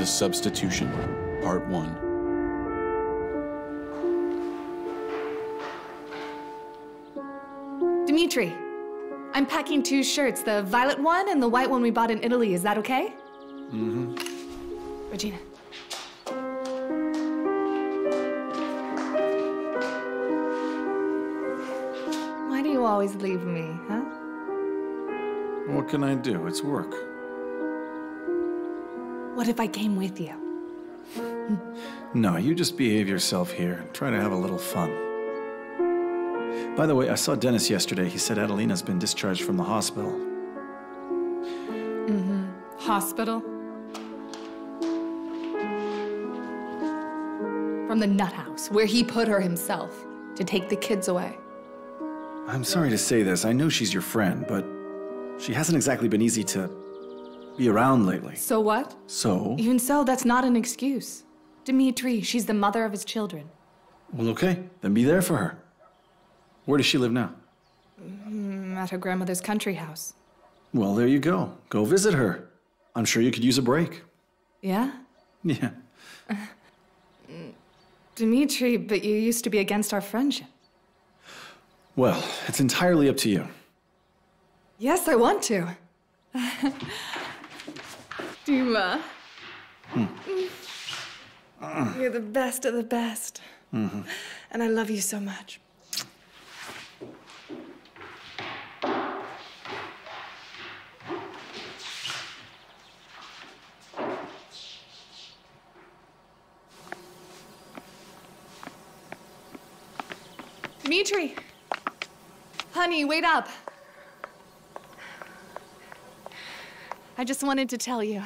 The Substitution, Part 1. Dimitri, I'm packing two shirts, the violet one and the white one we bought in Italy. Is that okay? Mm-hmm. Regina. Why do you always leave me, huh? What can I do? It's work. What if I came with you? No, you just behave yourself here and try to have a little fun. By the way, I saw Dennis yesterday. He said Adelina's been discharged from the hospital. Mm-hmm. Hospital? From the nut house, where he put her himself to take the kids away. I'm sorry to say this. I know she's your friend, but she hasn't exactly been easy to be around lately. So what? So, Even so, that's not an excuse. Dimitri, she's the mother of his children. well, okay, then be there for her. Where does she live now? I'm at her grandmother's country house. Well, there you go. Go visit her. I'm sure you could use a break. Yeah? Yeah. Dimitri, but you used to be against our friendship. Well, it's entirely up to you. Yes, I want to. Dima. Hmm. You're the best of the best. Mm-hmm. And I love you so much. Dimitri! Honey, wait up. I just wanted to tell you.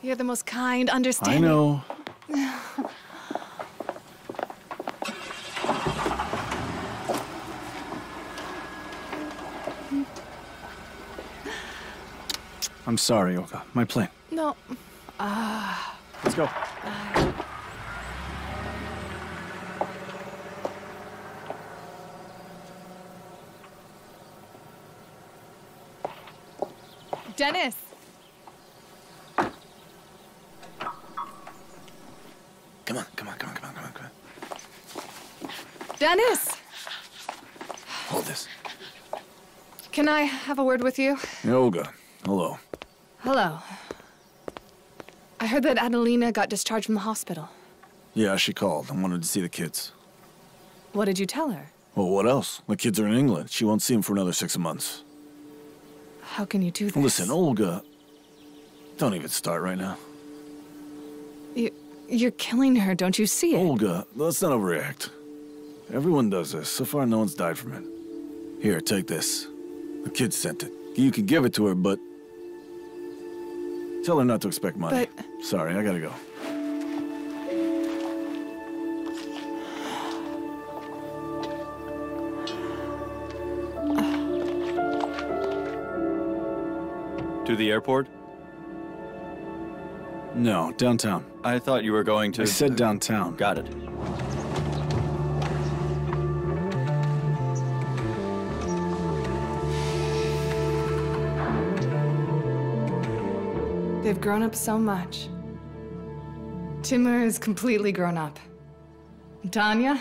You're the most kind, understanding. I know. I'm sorry, Olga. My plane. No. Let's go. Dennis! Come on, come on, come on, come on, come on, come on. Dennis! Hold this. Can I have a word with you? Olga, hello. Hello. I heard that Adelina got discharged from the hospital. Yeah, she called and wanted to see the kids. What did you tell her? Well, what else? The kids are in England. She won't see them for another six months. How can you do this? Listen, Olga, don't even start right now. You, you're killing her, don't you see it? Olga, let's not overreact. Everyone does this. So far, no one's died from it. Here, take this. The kid sent it. You could give it to her, but. Tell her not to expect money. But- Sorry, I gotta go. To the airport? No, downtown. I thought you were going to. I said downtown. Got it. They've grown up so much. Timur is completely grown up. Tanya?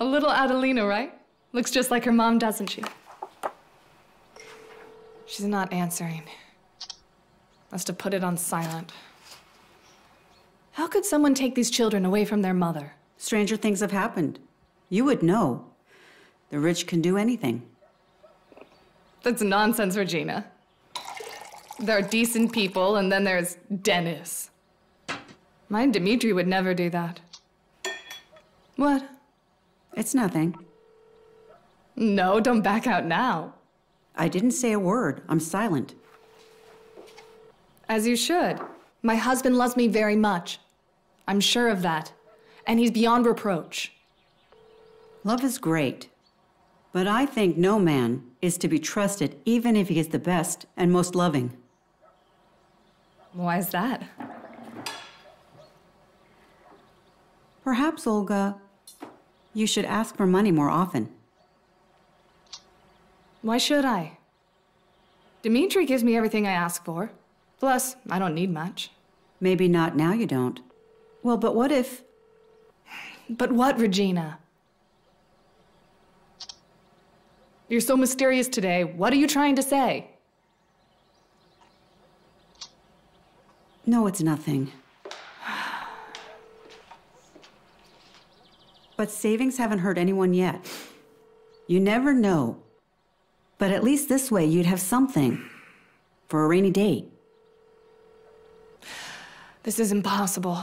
A little Adelina, right? Looks just like her mom, doesn't she? She's not answering. Must have put it on silent. How could someone take these children away from their mother? Stranger things have happened. You would know. The rich can do anything. That's nonsense, Regina. There are decent people, and then there's Dennis. My Dimitri would never do that. What? It's nothing. No, don't back out now. I didn't say a word. I'm silent. As you should. My husband loves me very much. I'm sure of that. And he's beyond reproach. Love is great. But I think no man is to be trusted even if he is the best and most loving. Why is that? Perhaps, Olga, you should ask for money more often. Why should I? Dimitri gives me everything I ask for. Plus, I don't need much. Maybe not now you don't. Well, but what if. But what, Regina? You're so mysterious today. What are you trying to say? No, it's nothing. But savings haven't hurt anyone yet. You never know. But at least this way you'd have something for a rainy day. This is impossible.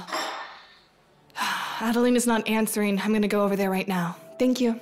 Adelina's not answering. I'm gonna go over there right now. Thank you.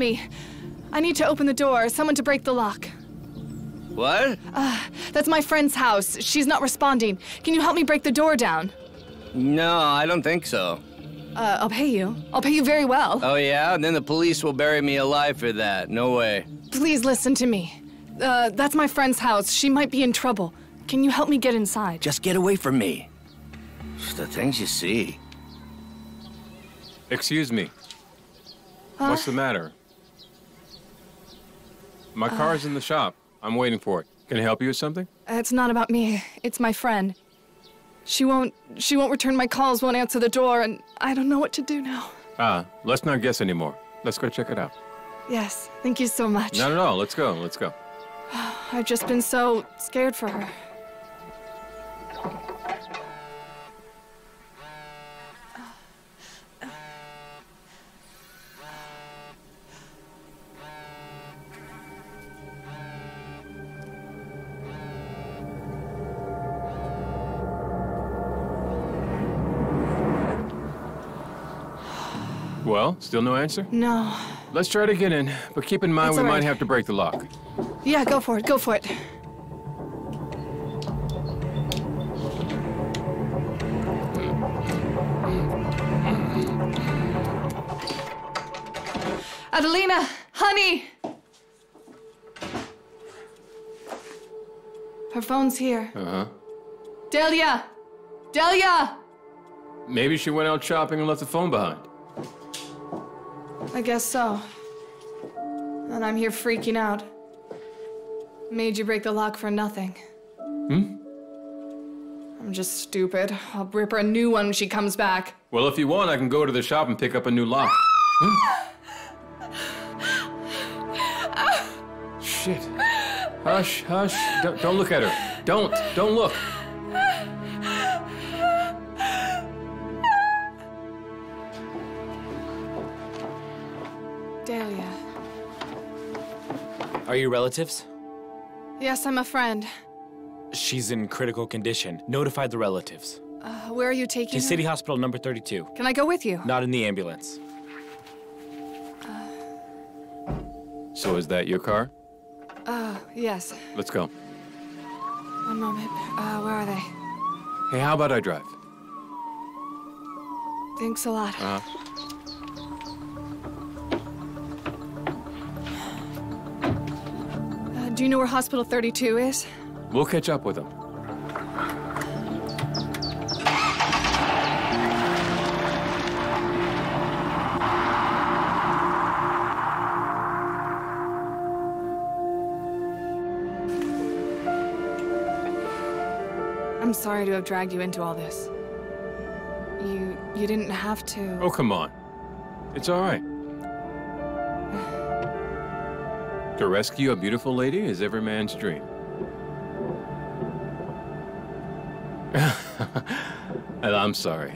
Me, could you help me? I need to open the door. Someone to break the lock. What? That's my friend's house. She's not responding. Can you help me break the door down? No, I don't think so. Uh, I'll pay you. I'll pay you very well. Oh, yeah? And then the police will bury me alive for that. No way. Please listen to me. Uh, that's my friend's house. She might be in trouble. Can you help me get inside? Just get away from me. The things you see. Excuse me. What's the matter? My car's in the shop. I'm waiting for it. Can I help you with something? Uh, It's not about me. It's my friend. She won't. She won't return my calls. Won't answer the door, and I don't know what to do now. Ah, let's not guess anymore. Let's go check it out. Yes. Thank you so much. Not at all. Let's go. Let's go. I've just been so scared for her. Well, still no answer? No. Let's try to get in, but keep in mind we might right. have to break the lock. Yeah, go for it. Go for it. Adelina, honey. Her phone's here. Uh huh. Delia! Delia! Maybe she went out shopping and left the phone behind. I guess so. And I'm here freaking out. Made you break the lock for nothing. Hmm? I'm just stupid. I'll rip her a new one when she comes back. Well, if you want, I can go to the shop and pick up a new lock. Shit. Hush, hush. Don't, don't look at her. Don't, don't look. Are you relatives? Yes, I'm a friend. She's in critical condition. Notify the relatives. Uh, where are you taking To her? City Hospital number 32. Can I go with you? Not in the ambulance. So is that your car? Uh, yes. Let's go. One moment. Uh, where are they? Hey, how about I drive? Thanks a lot. Uh, Uh, do you know where Hospital 32 is? we'll catch up with them. I'm sorry to have dragged you into all this. You you didn't have to. Oh, come on. It's all right. To rescue a beautiful lady is every man's dream. And I'm sorry.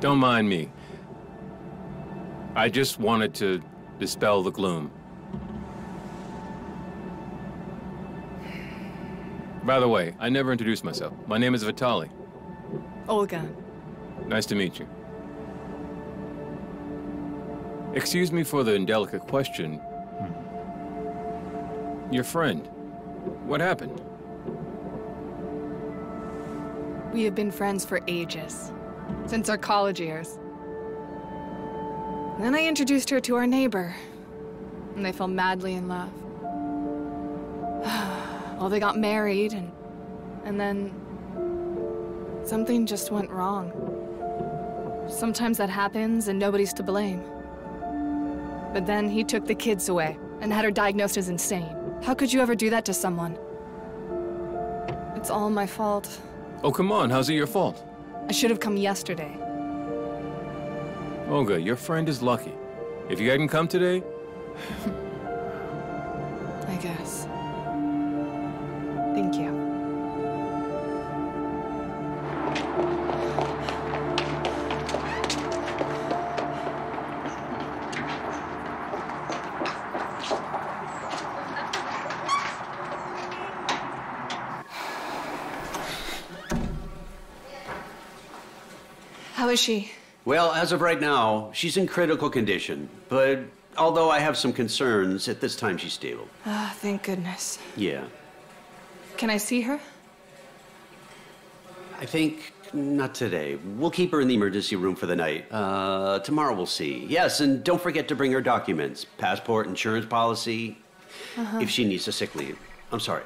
Don't mind me. I just wanted to dispel the gloom. By the way, I never introduced myself. My name is Vitali. Olga. Nice to meet you. Excuse me for the indelicate question. Your friend, what happened? We have been friends for ages. Since our college years. Then I introduced her to our neighbor. And they fell madly in love. well, they got married, and. and then. something just went wrong. Sometimes that happens, and nobody's to blame. But then he took the kids away and had her diagnosed as insane. How could you ever do that to someone? It's all my fault. Oh, come on, how's it your fault? I should have come yesterday. Olga, your friend is lucky. If you hadn't come today, I guess. Thank you. Is she? Well, as of right now, she's in critical condition. But although I have some concerns, at this time she's stable. Ah, thank goodness. Yeah. Can I see her? I think not today. We'll keep her in the emergency room for the night. Uh, tomorrow we'll see. Yes, and don't forget to bring her documents passport, insurance policy, if she needs a sick leave. I'm sorry.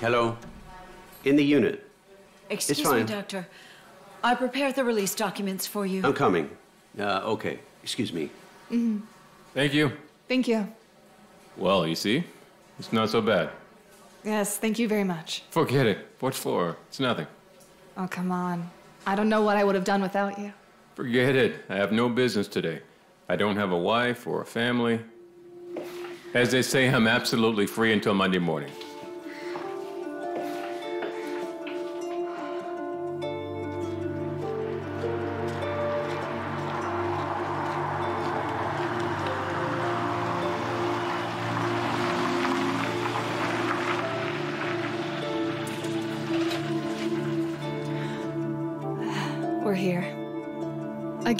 Hello? In the unit. Excuse me, fine. Doctor. I prepared the release documents for you. I'm coming. Uh, okay. Excuse me. thank you. Thank you. Well, you see, it's not so bad. Yes, thank you very much. Forget it. What for? It's nothing. Oh, come on. I don't know what I would have done without you. Forget it. I have no business today. I don't have a wife or a family. As they say, I'm absolutely free until Monday morning.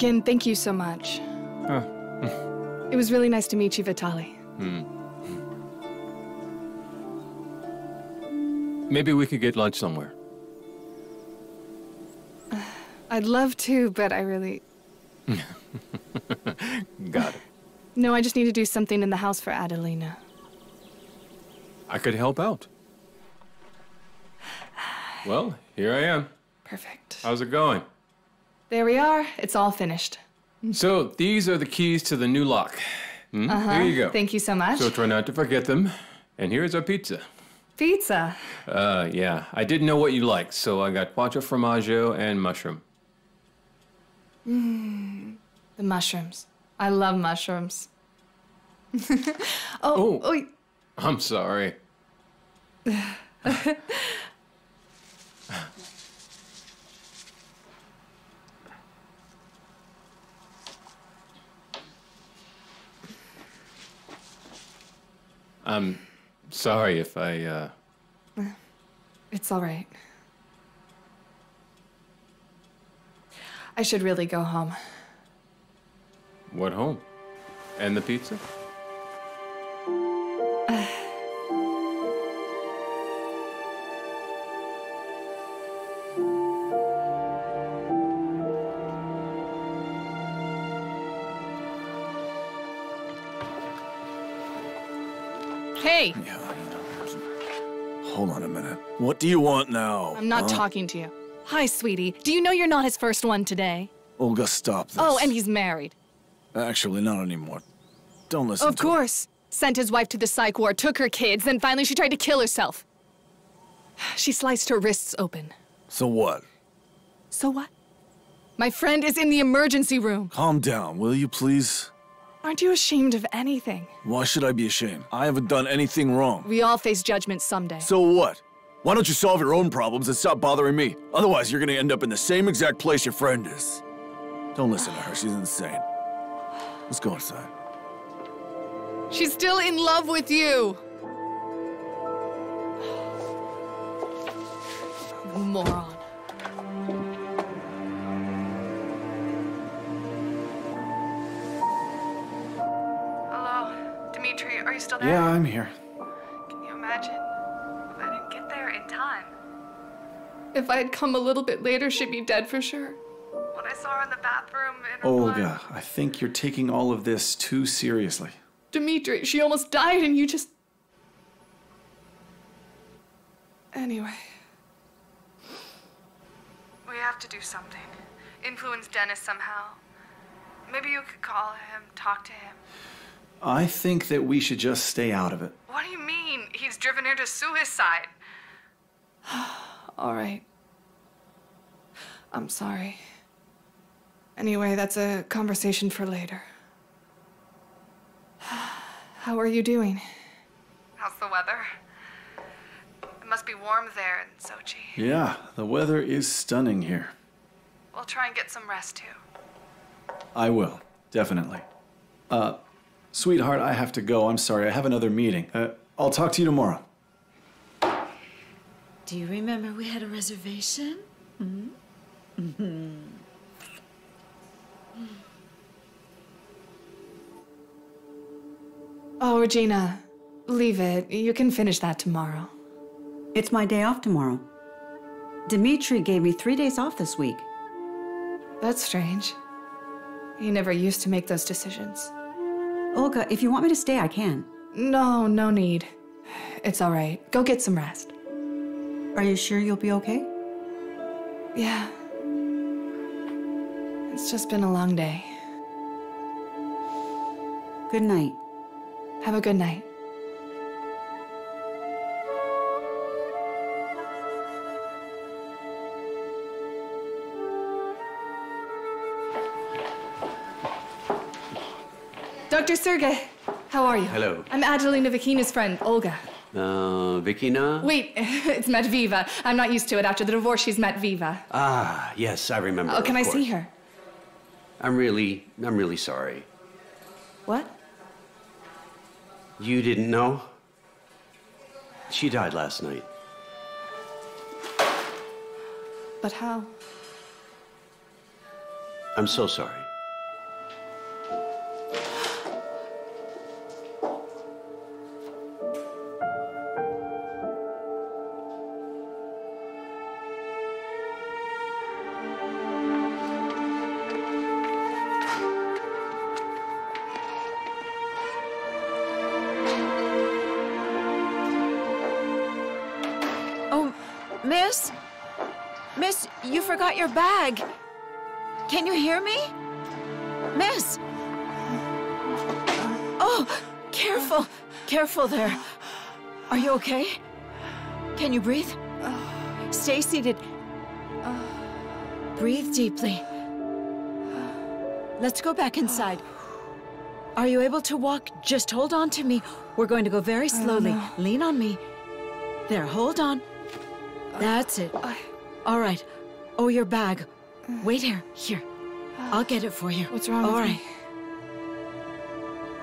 Again, thank you so much. It was really nice to meet you, Vitali. Hmm. Maybe we could get lunch somewhere. I'd love to, but I really. Got it. No, I just need to do something in the house for Adelina. I could help out. Well, here I am. Perfect. How's it going? There we are. It's all finished. So, these are the keys to the new lock. Hmm? Here you go. Thank you so much. So try not to forget them. And here's our pizza. Pizza. Uh, yeah, I didn't know what you liked, so I got quattro formaggio and mushroom. The mushrooms. I love mushrooms. oh, Oh. oh, I'm sorry. I'm sorry if I, uh, it's all right. I should really go home. what home? And the pizza? Do you want now? I'm not huh? talking to you. Hi, sweetie. Do you know you're not his first one today? Olga, stop this. Oh, and he's married. Actually, not anymore. Don't listen to him. Of course. Sent his wife to the psych ward, took her kids, then finally she tried to kill herself. She sliced her wrists open. So what? So what? My friend is in the emergency room. Calm down, will you please? Aren't you ashamed of anything? Why should I be ashamed? I haven't done anything wrong. We all face judgment someday. So what? Why don't you solve your own problems and stop bothering me? Otherwise, you're gonna end up in the same exact place your friend is. Don't listen to her, she's insane. Let's go inside. She's still in love with you. Moron. Hello, Dimitri, are you still there? Yeah, I'm here. If I had come a little bit later, she'd be dead for sure. When I saw her in the bathroom in her Olga, I think you're taking all of this too seriously. Dimitri, she almost died and you just. Anyway. We have to do something. Influence Dennis somehow. Maybe you could call him, talk to him. I think that we should just stay out of it. What do you mean? He's driven her to suicide. All right. I'm sorry. Anyway, that's a conversation for later. How are you doing? How's the weather? It must be warm there in Sochi. Yeah, the weather is stunning here. We'll try and get some rest too. I will, definitely. Uh, sweetheart, I have to go. I'm sorry, I have another meeting. Uh, I'll talk to you tomorrow. Do you remember we had a reservation? Hmm? Mm-hmm. Oh, Regina, leave it. You can finish that tomorrow. It's my day off tomorrow. Dimitri gave me three days off this week. That's strange. He never used to make those decisions. Olga, if you want me to stay, I can. No, no need. It's all right. Go get some rest. Are you sure you'll be okay? Yeah. It's just been a long day. Good night. Have a good night. Dr. Sergey, how are you? Hello. I'm Adelina Vikina's friend, Olga. Uh, Vikina? Wait, it's Matviva. I'm not used to it. After the divorce, she's Matviva. Ah, yes, I remember. Oh, can I see her? I'm really, I'm really sorry. What? You didn't know? She died last night. But how? I'm so sorry. Bag. Can you hear me? Miss? Oh, careful. Careful there. Are you okay? Can you breathe? Stay seated. Breathe deeply. Let's go back inside. Are you able to walk? Just hold on to me. We're going to go very oh, slowly. Lean on me. There, hold on. That's it. All right. Oh, your bag. Wait here. Here. I'll get it for you. What's wrong All with right.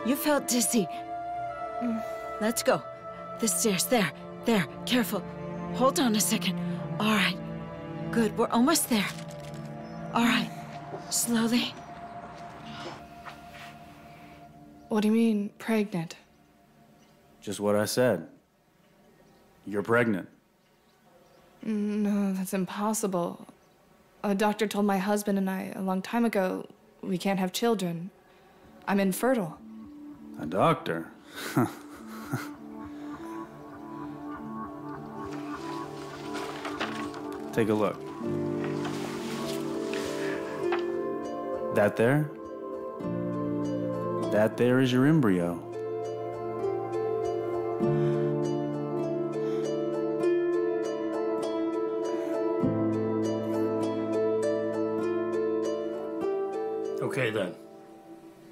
me? You felt dizzy. Let's go. The stairs. There. There. Careful. Hold on a second. All right. Good. We're almost there. All right. Slowly. What do you mean, pregnant? Just what I said. You're pregnant. Mm, no, that's impossible. A doctor told my husband and I a long time ago we can't have children. I'm infertile. A doctor? Take a look. That there? That there is your embryo.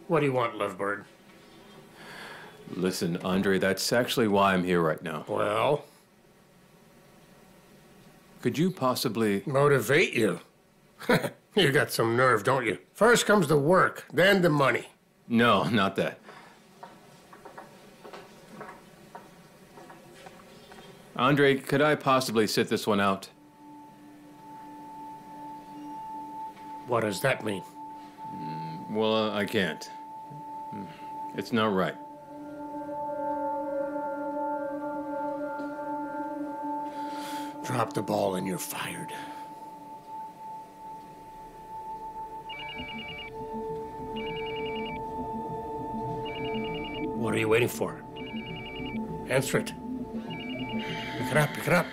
What do you want, Lovebird? Listen, Andre, that's actually why I'm here right now. Well? Could you possibly. Motivate you? you got some nerve, don't you? First comes the work, then the money. No, not that. Andre, could I possibly sit this one out? What does that mean? Well, uh, I can't. Mm, It's not right. Drop the ball and you're fired. What are you waiting for? Answer it. Pick it up, pick it up.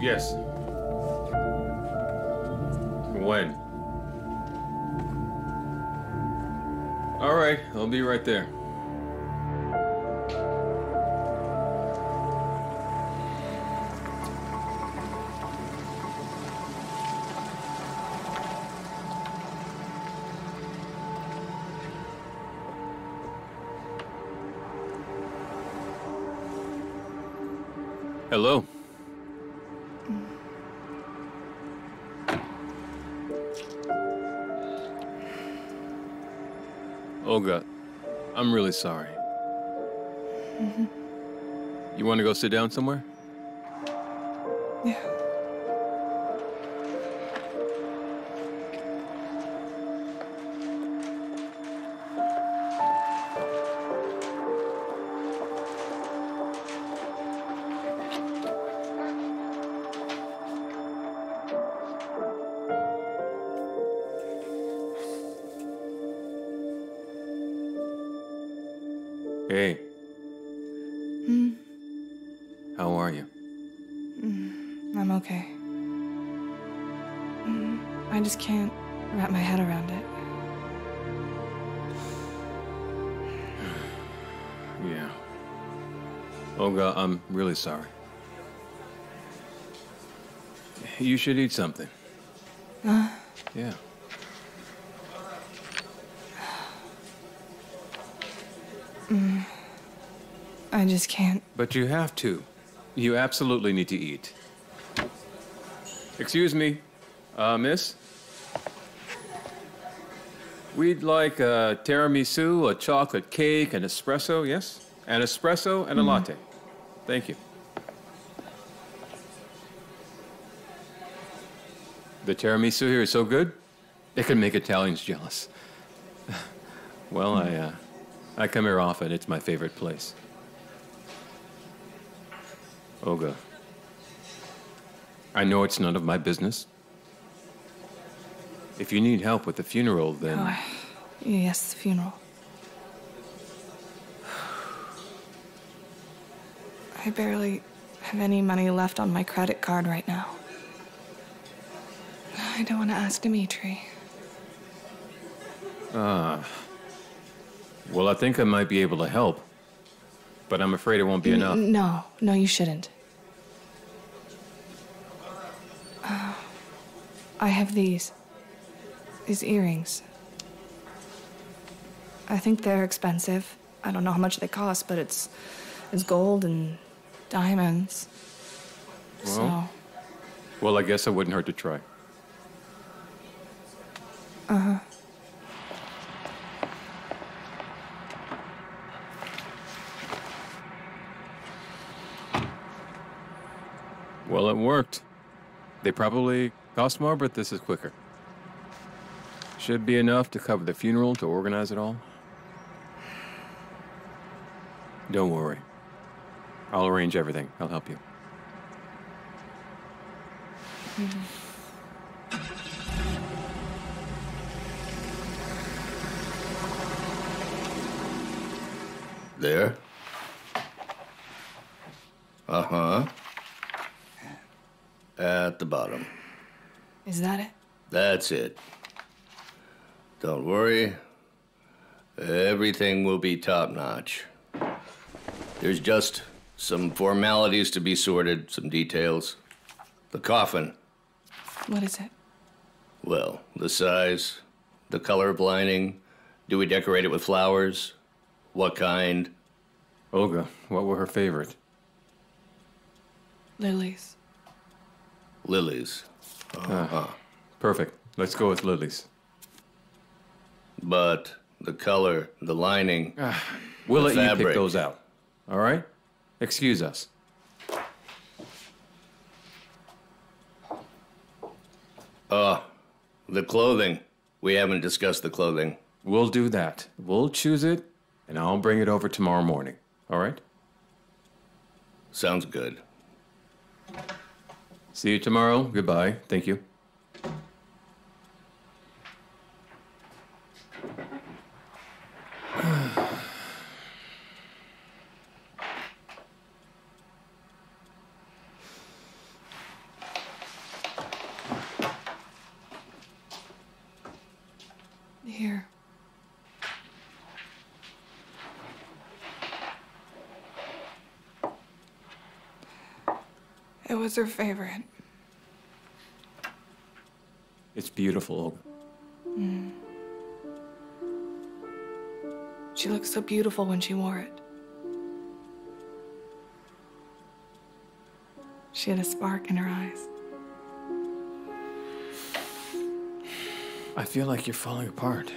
Yes. When? All right, I'll be right there. Really sorry. Mhm. You want to go sit down somewhere? Olga, I'm really sorry. You should eat something. Uh, Yeah. mm, I just can't. But you have to. You absolutely need to eat. Excuse me, uh, miss? We'd like a tiramisu, a chocolate cake, an espresso, yes? An espresso and a Mhm. latte. Thank you. The tiramisu here is so good, it can make Italians jealous. well, I, uh, I come here often. It's my favorite place. Olga, I know it's none of my business. If you need help with the funeral, then Oh, yes, the funeral. I barely have any money left on my credit card right now. I don't want to ask Dimitri. Ah. well, I think I might be able to help, but I'm afraid it won't be N- enough. No, no, you shouldn't. Uh, I have these. These earrings. I think they're expensive. I don't know how much they cost, but it's it's gold and diamonds. Well, So, well, I guess it wouldn't hurt to try. uh huh. Well, it worked. They probably cost more, but this is quicker. Should be enough to cover the funeral to organize it all. Don't worry. I'll arrange everything. I'll help you. There? Uh huh. At the bottom. Is that it? That's it. Don't worry. Everything will be top notch. There's just some formalities to be sorted, some details. The coffin. What is it? Well, the size, the color of lining. Do we decorate it with flowers? What kind? Olga, what were her favorite? Lilies. Lilies. Uh-huh. Perfect. Let's go with lilies. But the color, the lining. We'll the let you pick those out. All right? Excuse us. Uh, the clothing. We haven't discussed the clothing. We'll do that. We'll choose it, and I'll bring it over tomorrow morning. All right? Sounds good. See you tomorrow. Goodbye. Thank you. Here. It was her favorite. It's beautiful. Mm. She looked so beautiful when she wore it. She had a spark in her eyes. I feel like you're falling apart.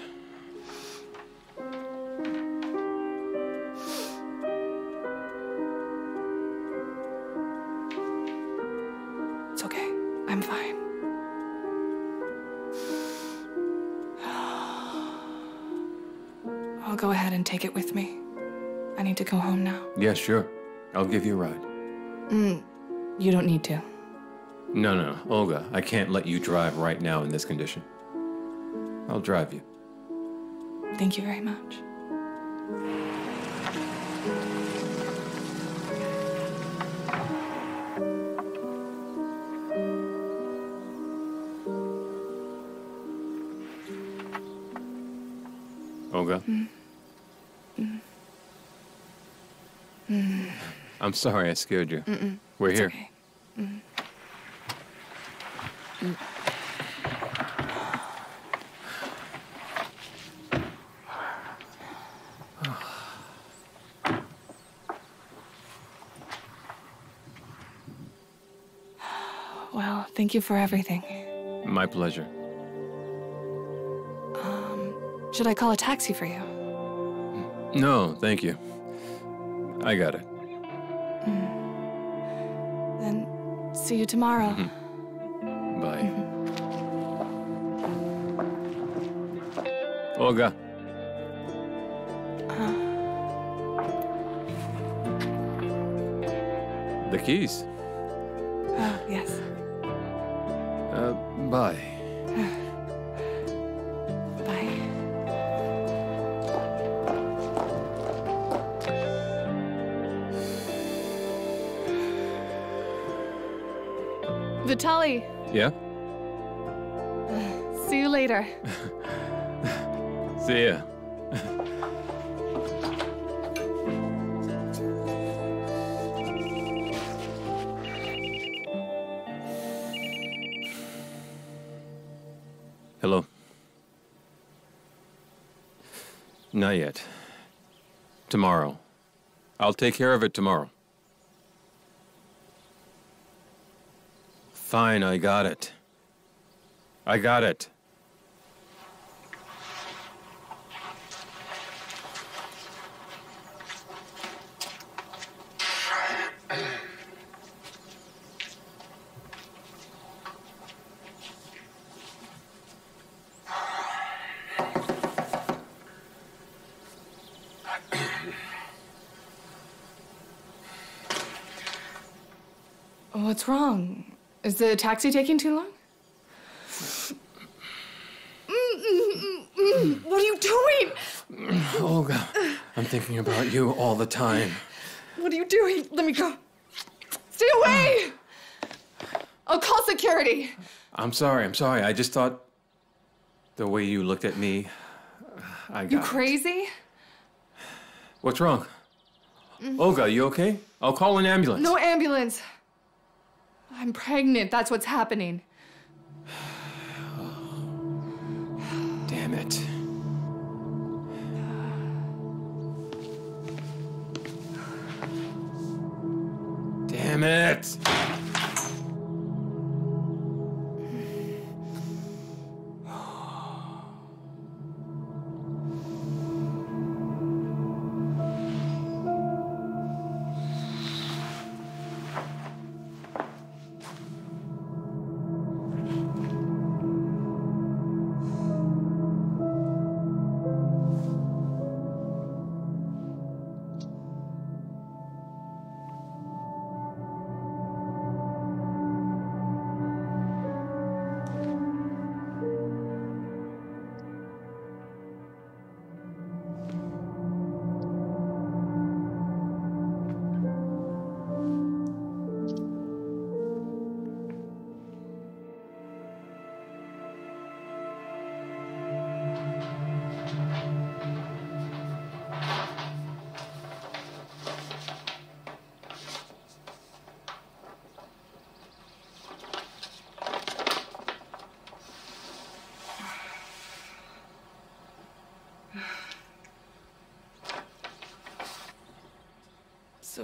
Give you a ride. Mm, you don't need to. No, no, Olga, I can't let you drive right now in this condition. I'll drive you. Thank you very much. I'm sorry I scared you. Mm-mm. We're It's here. okay. Mm. Mm. Well, thank you for everything. My pleasure. Um, should I call a taxi for you? No, thank you. I got it. See you tomorrow. Bye. Olga, Uh, the keys. oh, yes. Uh. Bye. Vitali, Yeah? see you later. See ya. Hello. Not yet. Tomorrow. I'll take care of it tomorrow. Fine, I got it. I got it. What's wrong? Is the taxi taking too long? What are you doing? Olga, I'm thinking about you all the time. What are you doing? Let me go. Stay away! I'll call security. I'm sorry, I'm sorry. I just thought the way you looked at me, I got You it. crazy? What's wrong? Olga, you okay? I'll call an ambulance. No ambulance. I'm pregnant. That's what's happening. Damn it. Damn it!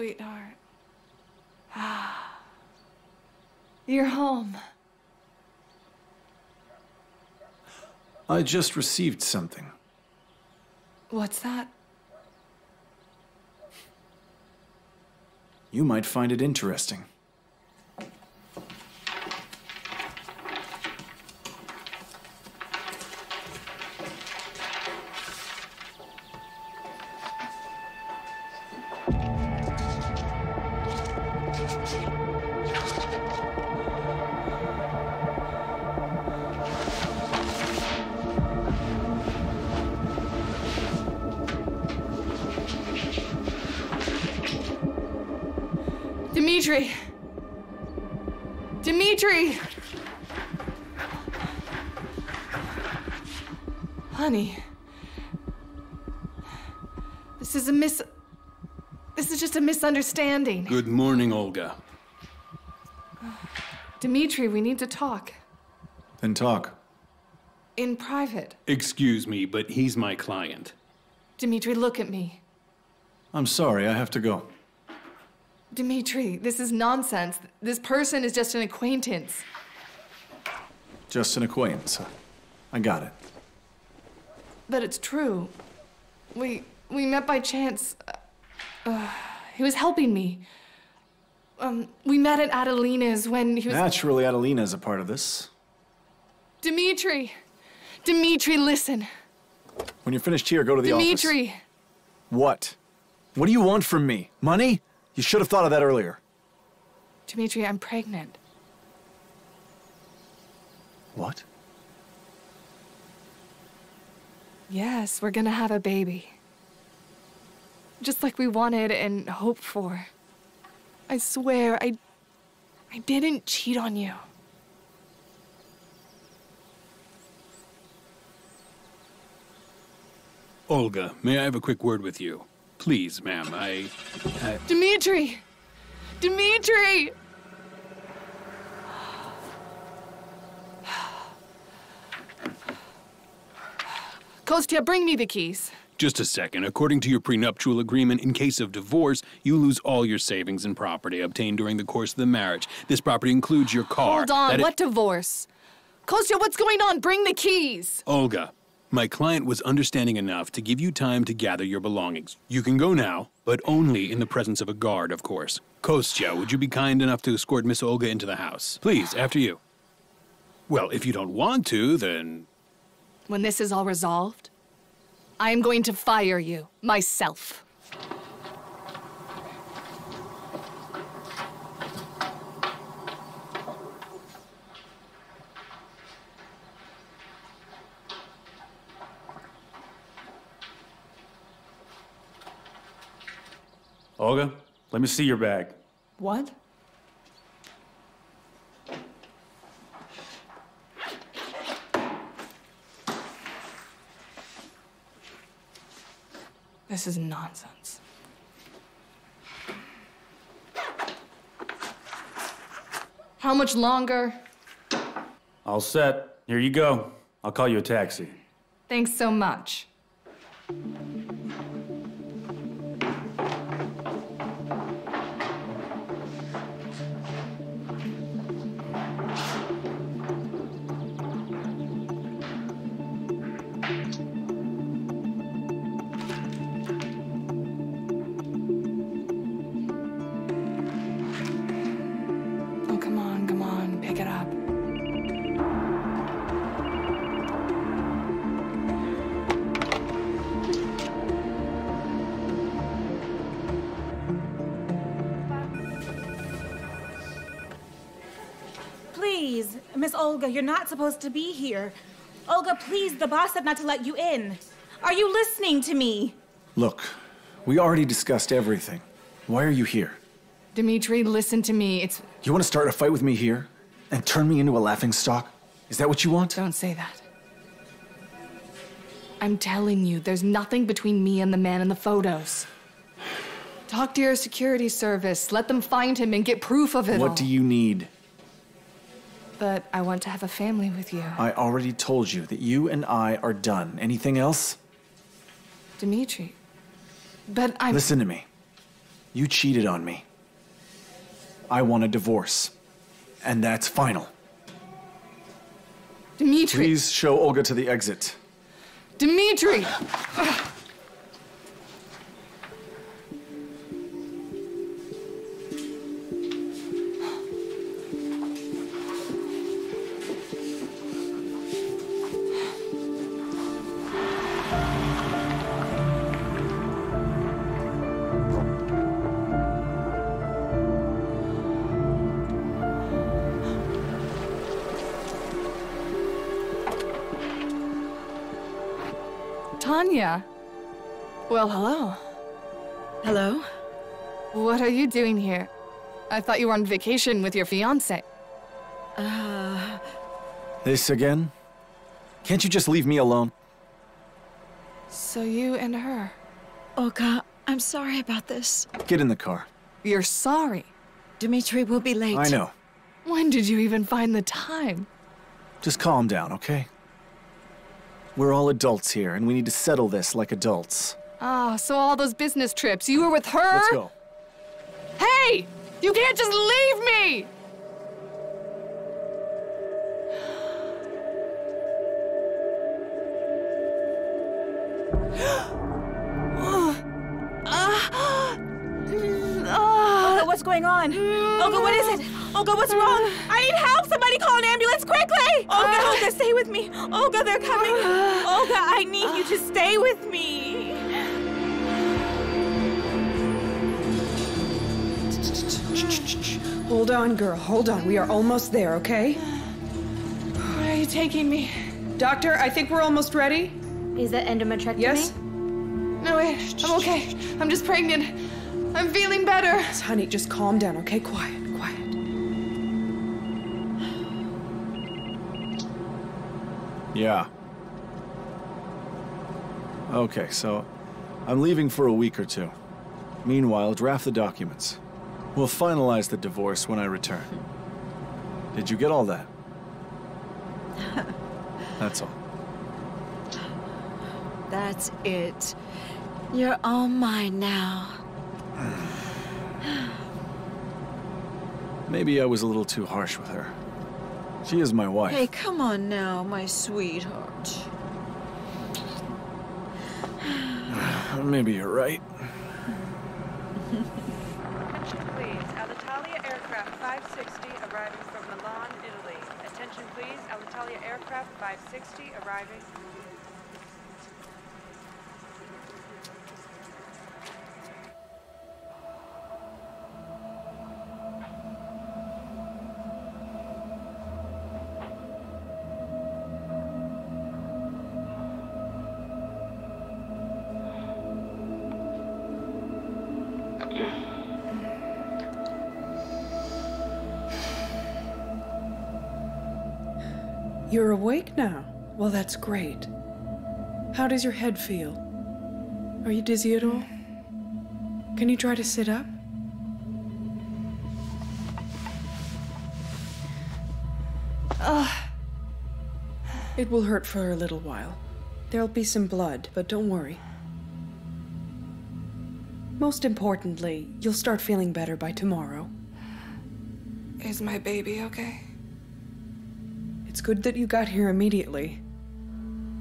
Sweetheart. Ah. You're home. I just received something. What's that? You might find it interesting. Misunderstanding. Good morning, Olga. Dimitri, we need to talk. Then talk. In private. Excuse me, but he's my client. Dimitri, look at me. I'm sorry, I have to go. Dimitri, this is nonsense. This person is just an acquaintance. Just an acquaintance. I got it. But it's true. We we met by chance. He was helping me. Um, we met at Adelina's when he was. Naturally, Adelina is a part of this. Dimitri, Dimitri, listen. When you're finished here, go to the office. Dimitri, What? What do you want from me? Money? You should have thought of that earlier. Dimitri, I'm pregnant. What? Yes, we're gonna have a baby. Just like we wanted and hoped for. I swear, I. I didn't cheat on you. Olga, may I have a quick word with you? Please, ma'am, I. I... Dimitri! Dimitri! Kostya, bring me the keys. Just a second. According to your prenuptial agreement, in case of divorce, you lose all your savings and property obtained during the course of the marriage. This property includes your car. Hold on, what divorce? Kostya, what's going on? Bring the keys! Olga, my client was understanding enough to give you time to gather your belongings. You can go now, but only in the presence of a guard, of course. Kostya, would you be kind enough to escort Miss Olga into the house? Please, after you. Well, if you don't want to, then. When this is all resolved, I am going to fire you myself. Olga, let me see your bag. What? This is nonsense. How much longer? All set. Here you go. I'll call you a taxi. Thanks so much. Olga, you're not supposed to be here. Olga, please, the boss said not to let you in. Are you listening to me? Look, we already discussed everything. Why are you here? Dimitri, listen to me. It's. You want to start a fight with me here? And turn me into a laughing stock? Is that what you want? Don't say that. I'm telling you, there's nothing between me and the man in the photos. Talk to your security service. Let them find him and get proof of it. What all. do you need? But I want to have a family with you. I already told you that you and I are done. Anything else? Dimitri. But I'm. Listen to me. You cheated on me. I want a divorce. And that's final. Dimitri. Please show Olga to the exit. Dimitri! Well, hello. Hello? What are you doing here? I thought you were on vacation with your fiance. Uh, This again? Can't you just leave me alone? So you and her. Olga, I'm sorry about this. Get in the car. You're sorry. Dimitri will be late. I know. When did you even find the time? Just calm down, okay? We're all adults here, and we need to settle this like adults. Ah, so all those business trips, you were with her? Let's go. Hey! You can't just leave me! Olga, what's going on? Olga, what is it? Olga, what's wrong? I need help! Somebody call an ambulance quickly! Olga, Olga, stay with me. Olga, they're coming. Olga, I need you to stay with me. Hold on, girl. Hold on. We are almost there, okay? Where are you taking me? Doctor, I think we're almost ready. Is that endometriectomy? Yes? No, wait. I'm okay. I'm just pregnant. I'm feeling better. Honey, just calm down, okay? Quiet, quiet. Yeah. Okay, so I'm leaving for a week or two. Meanwhile, draft the documents. We'll finalize the divorce when I return. Did you get all that? That's all. That's it. You're all mine now. Maybe I was a little too harsh with her. She is my wife. Hey, come on now, my sweetheart. Maybe you're right. Aircraft 560 arriving from Milan, Italy. Attention please, Alitalia Aircraft 560 arriving. Awake now. Well, that's great. How does your head feel? Are you dizzy at all? Can you try to sit up? Ugh. It will hurt for a little while. There'll be some blood, but don't worry. Most importantly, you'll start feeling better by tomorrow. Is my baby okay? Good that you got here immediately.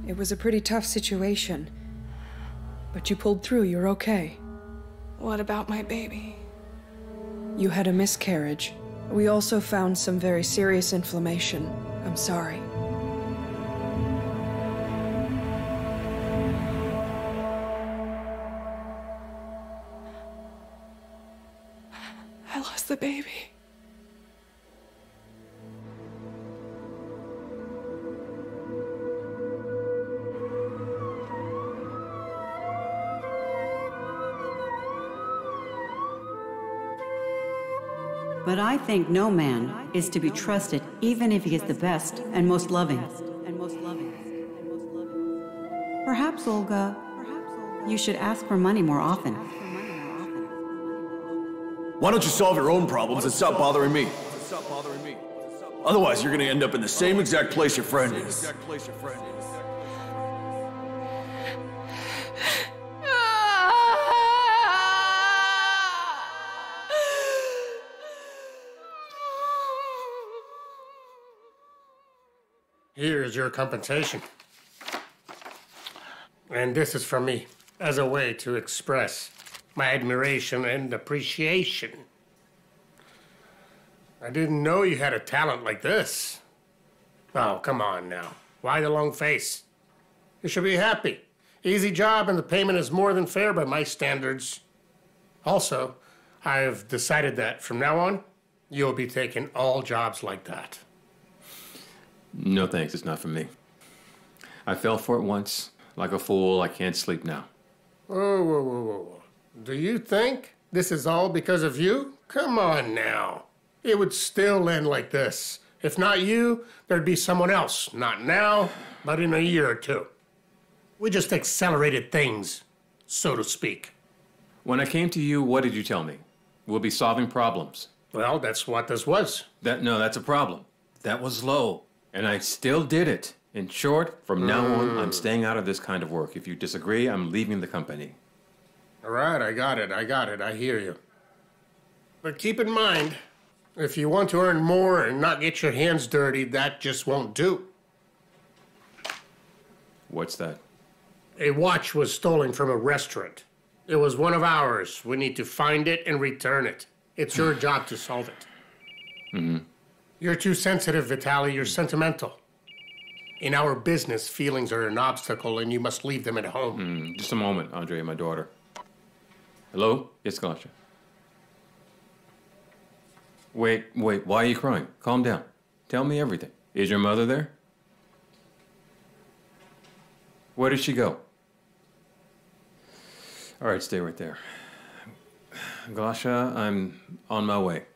It was a pretty tough situation. But you pulled through, you're okay. What about my baby? You had a miscarriage. We also found some very serious inflammation. I'm sorry. Think no man is to be trusted even if he is the best and most loving. Perhaps, Olga, you should ask for money more often. Why don't you solve your own problems and stop bothering me? Otherwise, you're gonna end up in the same exact place your friend is. Here's your compensation. And this is from me as a way to express my admiration and appreciation. I didn't know you had a talent like this. Oh, come on now. Why the long face? You should be happy. Easy job, and the payment is more than fair by my standards. Also, I've decided that from now on, you'll be taking all jobs like that. No thanks, it's not for me. I fell for it once. Like a fool, I can't sleep now. Whoa, whoa, whoa, whoa, whoa. Do you think this is all because of you? Come on now. It would still end like this. If not you, there'd be someone else. Not now, but in a year or two. We just accelerated things, so to speak. When I came to you, what did you tell me? We'll be solving problems. Well, that's what this was. That no, that's a problem. That was low. And I still did it. In short, from now on, I'm staying out of this kind of work. If you disagree, I'm leaving the company. All right, I got it, I got it, I hear you. But keep in mind, if you want to earn more and not get your hands dirty, that just won't do. What's that? A watch was stolen from a restaurant. It was one of ours. We need to find it and return it. It's your job to solve it. Mm-hmm. You're too sensitive, Vitali. You're sentimental. In our business, feelings are an obstacle and you must leave them at home. Mm, just a moment, Andre, my daughter. Hello? Yes, Glasha. Wait, wait, why are you crying? Calm down. Tell me everything. Is your mother there? Where did she go? All right, stay right there. Glasha, I'm on my way.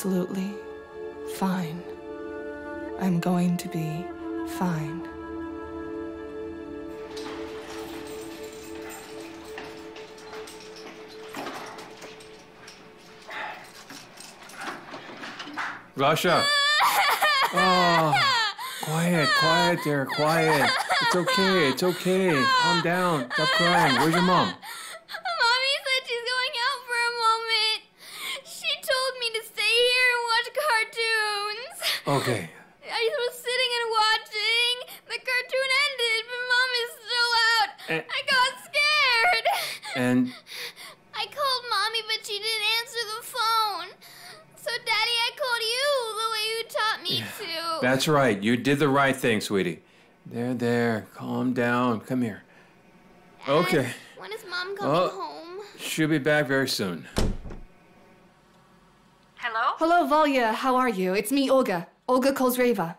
Absolutely fine. I'm going to be fine. Glasha! Oh, quiet, quiet there, quiet. It's okay, it's okay. Calm down. Stop crying. Where's your mom? Okay. I was sitting and watching. The cartoon ended, but Mom is still out. Eh. I got scared. And I called Mommy, but she didn't answer the phone. So, Daddy, I called you the way you taught me to. that's right. You did the right thing, sweetie. There, there. Calm down. Come here. Okay. When is mom coming Oh. home? She'll be back very soon. Hello? Hello, Valya. How are you? It's me, Olga. Olga Kozreva.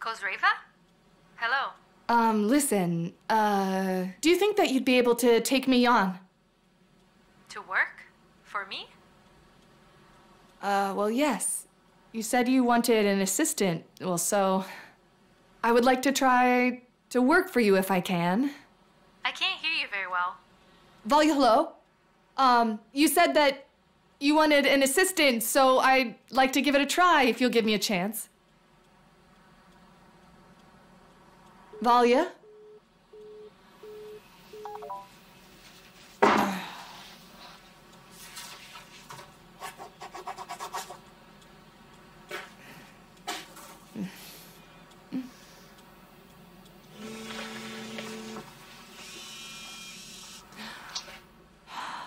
Kozreva? Hello. Um, listen, uh, do you think that you'd be able to take me on? To work? For me? Uh, well, yes. You said you wanted an assistant. Well, so. I would like to try to work for you if I can. I can't hear you very well. Valya, hello? Um, you said that you wanted an assistant, so I'd like to give it a try if you'll give me a chance. Valya?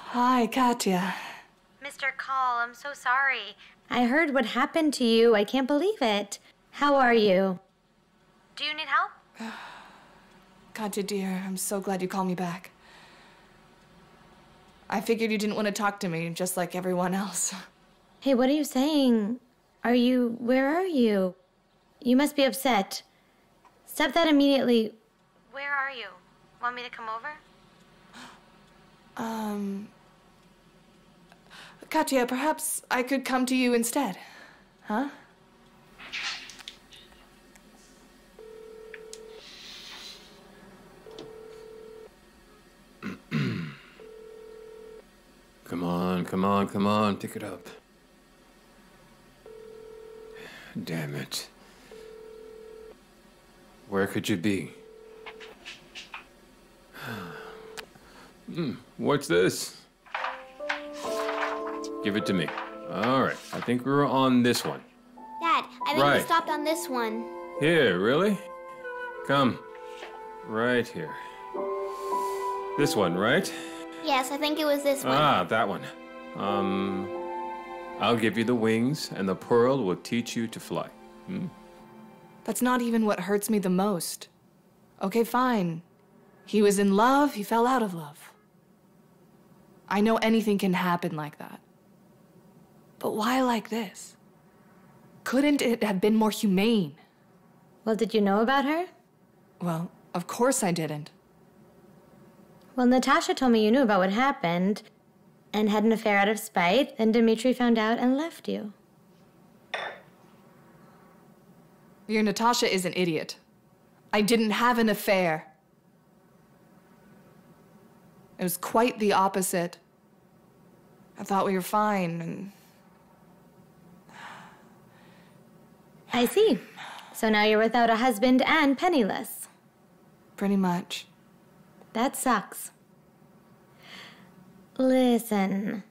Hi, Katya. Mr. Call, I'm so sorry. I heard what happened to you. I can't believe it. How are you? Do you need help? Katya, dear, I'm so glad you called me back. I figured you didn't want to talk to me, just like everyone else. Hey, what are you saying? Are you. Where are you? You must be upset. Stop that immediately. Where are you? Want me to come over? Um. Katya, perhaps I could come to you instead. Huh? Come on, come on, come on. Pick it up. Damn it. Where could you be? Hmm, what's this? Give it to me. All right, I think we were on this one. Dad, I think Right. we stopped on this one. Here, really? Come. Right here. This one, right? Yes, I think it was this one. Ah, that one. Um, I'll give you the wings, and the pearl will teach you to fly. Hmm? That's not even what hurts me the most. Okay, fine. He was in love, he fell out of love. I know anything can happen like that. But why like this? Couldn't it have been more humane? Well, did you know about her? Well, of course I didn't. Well, Natasha told me you knew about what happened and had an affair out of spite. Then Dimitri found out and left you. Your Natasha is an idiot. I didn't have an affair. It was quite the opposite. I thought we were fine, and I see. So now you're without a husband and penniless. pretty much. That sucks. Listen,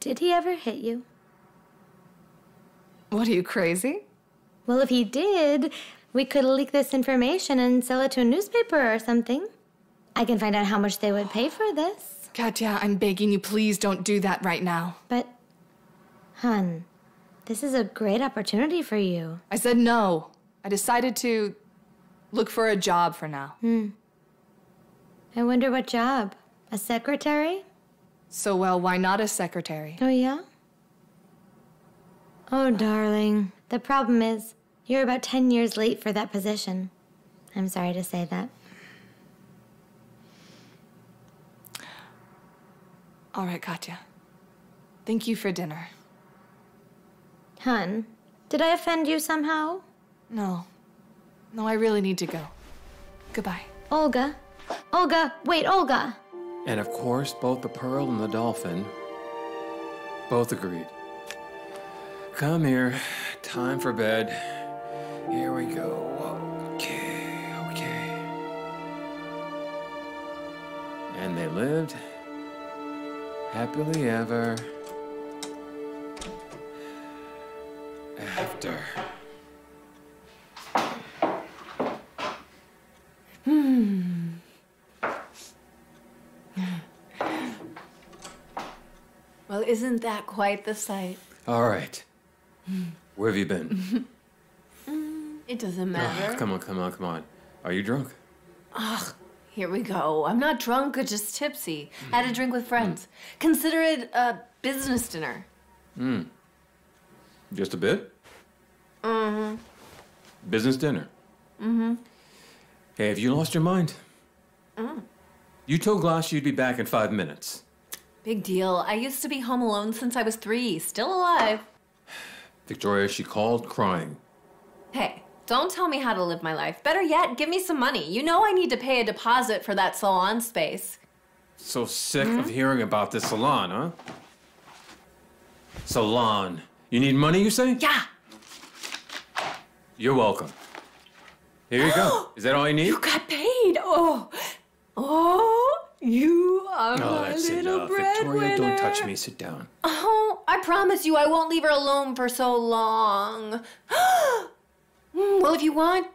did he ever hit you? What are you, crazy? Well, if he did, we could leak this information and sell it to a newspaper or something. I can find out how much they would pay for this. Katya, I'm begging you, please don't do that right now. But, hun, this is a great opportunity for you. I said no. I decided to look for a job for now. Hmm. I wonder what job? A secretary? So, well, why not a secretary? Oh, yeah? Oh, darling. The problem is, you're about 10 years late for that position. I'm sorry to say that. All right, Katya. Thank you for dinner. Hun, did I offend you somehow? No. No, I really need to go. Goodbye. Olga. Olga, wait, Olga. And of course, both the pearl and the dolphin both agreed. Come here. Time for bed. Here we go. Okay, okay. And they lived happily ever after. Hmm. Well, isn't that quite the sight? All right. Where have you been? It doesn't Ah, matter. come on, come on, come on. Are you drunk? Ugh, here we go. I'm not drunk, I'm just tipsy. Had a drink with friends. Consider it a business dinner. Hmm. Just a bit? Mm-hmm. Business dinner. Mm-hmm. Hey, have you lost your mind? Mm. You told Gloss you'd be back in five minutes. Big deal. I used to be home alone since I was three. Still alive. Victoria, she called crying. Hey, don't tell me how to live my life. Better yet, give me some money. You know I need to pay a deposit for that salon space. So sick Hmm? of hearing about this salon, huh? Salon. You need money, you say? Yeah. You're welcome. Here you go. Is that all you need? You got paid. Oh, oh, you are oh, my little enough. Victoria, don't touch me. Sit down. Oh, I promise you I won't leave her alone for so long. Well, if you want,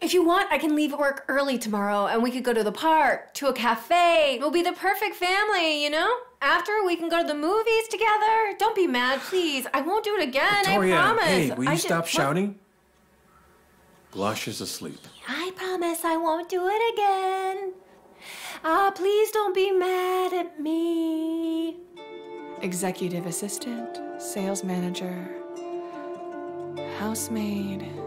if you want, I can leave work early tomorrow and we could go to the park, to a cafe. We'll be the perfect family, you know? After we can go to the movies together. Don't be mad, please. I won't do it again. Victoria, I promise. hey, will you I stop shouting? Glosh is asleep. I promise I won't do it again. Ah, please don't be mad at me. Executive assistant, sales manager, housemaid.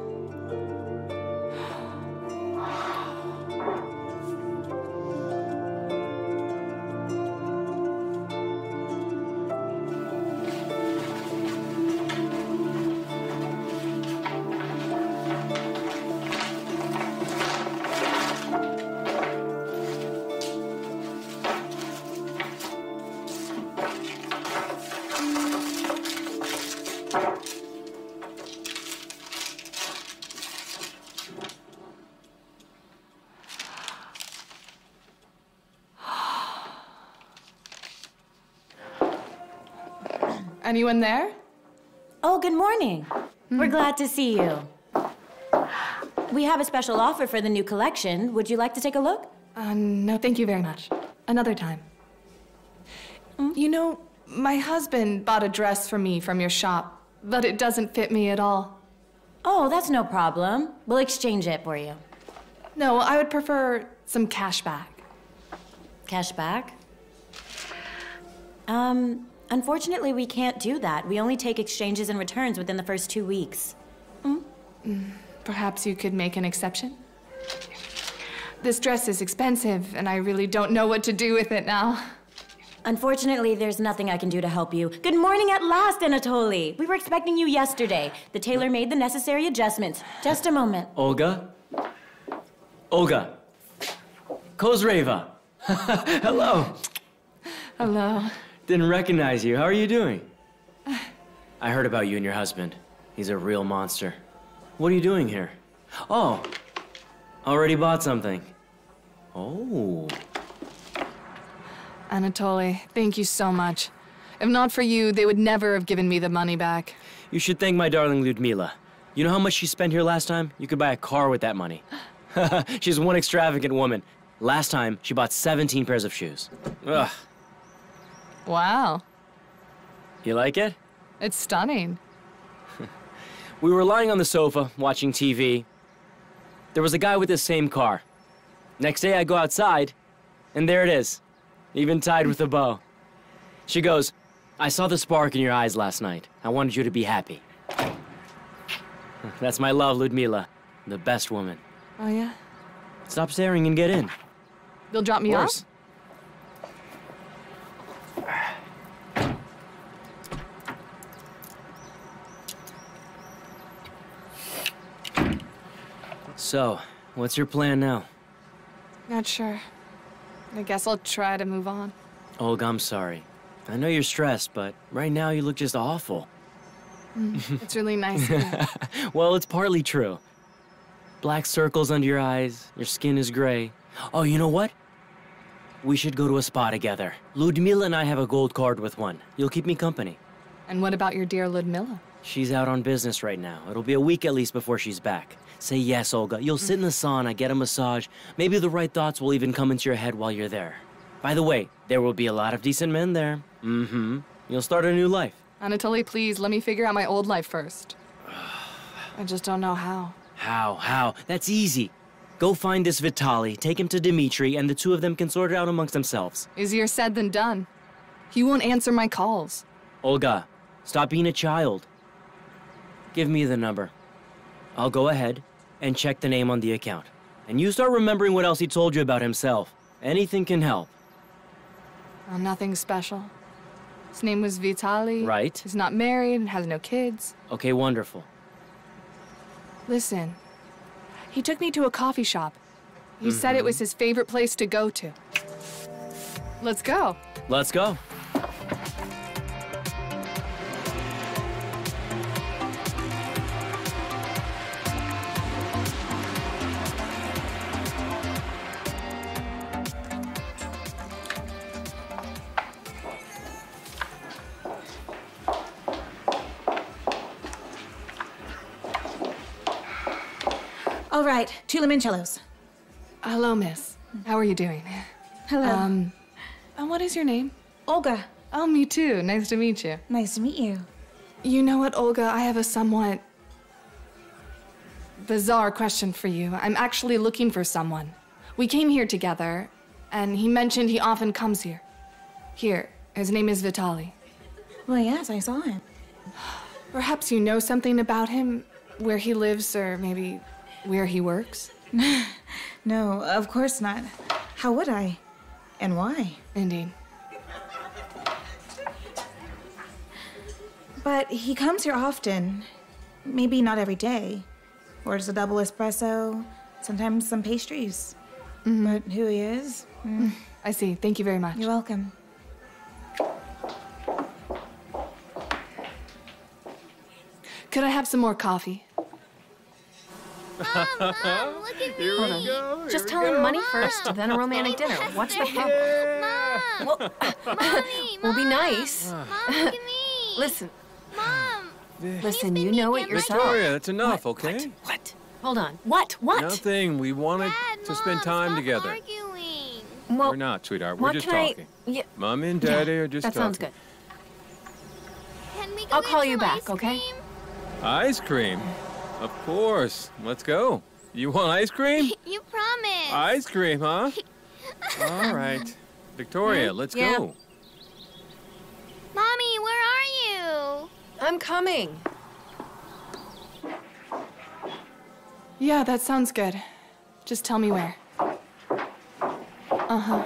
Anyone there? Oh, good morning. Hmm. We're glad to see you. We have a special offer for the new collection. Would you like to take a look? Uh, no, thank you very much. Another time. You know, my husband bought a dress for me from your shop, but it doesn't fit me at all. Oh, that's no problem. We'll exchange it for you. No, I would prefer some cash back. Cash back? Um, unfortunately, we can't do that. We only take exchanges and returns within the first two weeks. Mm, Perhaps you could make an exception? This dress is expensive, and I really don't know what to do with it now. Unfortunately, there's nothing I can do to help you. Good morning at last, Anatoly. We were expecting you yesterday. The tailor made the necessary adjustments. Just a moment. Olga? Olga. Kozreva. Hello. Hello. Didn't recognize you. How are you doing? I heard about you and your husband. He's a real monster. What are you doing here? Oh, already bought something. Oh. Anatoly, thank you so much. If not for you, they would never have given me the money back. You should thank my darling Ludmila. You know how much she spent here last time? You could buy a car with that money. She's one extravagant woman. Last time, she bought 17 pairs of shoes. Ugh. Wow. You like it? It's stunning. We were lying on the sofa, watching TV. There was a guy with the same car. Next day, I go outside, and there it is, even tied with a bow. She goes, I saw the spark in your eyes last night. I wanted you to be happy. That's my love, Ludmila, the best woman. Oh, yeah? Stop staring and get in. You'll drop me Of off? So, what's your plan now? Not sure. I guess I'll try to move on. Olga, I'm sorry. I know you're stressed, but right now you look just awful. Mm, it's really nice. well, it's partly true. Black circles under your eyes, your skin is gray. Oh, you know what? We should go to a spa together. Ludmila and I have a gold card with one. You'll keep me company. and what about your dear Ludmila? She's out on business right now. It'll be a week at least before she's back. Say yes, Olga. You'll sit in the sauna, get a massage. Maybe the right thoughts will even come into your head while you're there. By the way, there will be a lot of decent men there. Mm-hmm. You'll start a new life. Anatoly, please let me figure out my old life first. I just don't know how. How? How? That's easy. Go find this Vitali, take him to Dimitri, and the two of them can sort it out amongst themselves. Easier said than done. He won't answer my calls. Olga, stop being a child. Give me the number. I'll go ahead and check the name on the account. And you start remembering what else he told you about himself. Anything can help. Oh, nothing special. His name was Vitali. Right. He's not married and has no kids. Okay, wonderful. Listen, he took me to a coffee shop. He said it mm-hmm. was his favorite place to go to. Let's go. Let's go. All right, two limoncellos. Hello, miss. How are you doing? Hello. Um, and what is your name? Olga. Oh, me too. Nice to meet you. Nice to meet you. You know what, Olga? I have a somewhat bizarre question for you. I'm actually looking for someone. We came here together, and he mentioned he often comes here. Here, his name is Vitali. Well, yes, I saw him. Perhaps you know something about him, where he lives, or maybe where he works? no, of course not. How would I? And why? Indeed. But he comes here often. Maybe not every day. Orders a double espresso, sometimes some pastries. But who he is? mm. I see. Thank you very much. You're welcome. Could I have some more coffee? Mom, Mom, look at me. Hold on. Just tell him money first, then a romantic dinner. What's the problem? Mom. Mommy, We'll be nice. Mom, look at me. Listen, Mom. listen, you know it yourself. Victoria, that's enough, okay? What? Hold on. What? What? Nothing. We wanted to spend time together. Arguing. Well, We're not, sweetheart. We're just can I- talking. Yeah. Mommy and Daddy Yeah, are just that talking. sounds good. Can we go I'll call you back, ice okay? Ice cream? Of course. Let's go. You want ice cream? You promised. ice cream, huh? All right. Victoria, let's Yeah. go. Mommy, where are you? I'm coming. Yeah, that sounds good. Just tell me where. Uh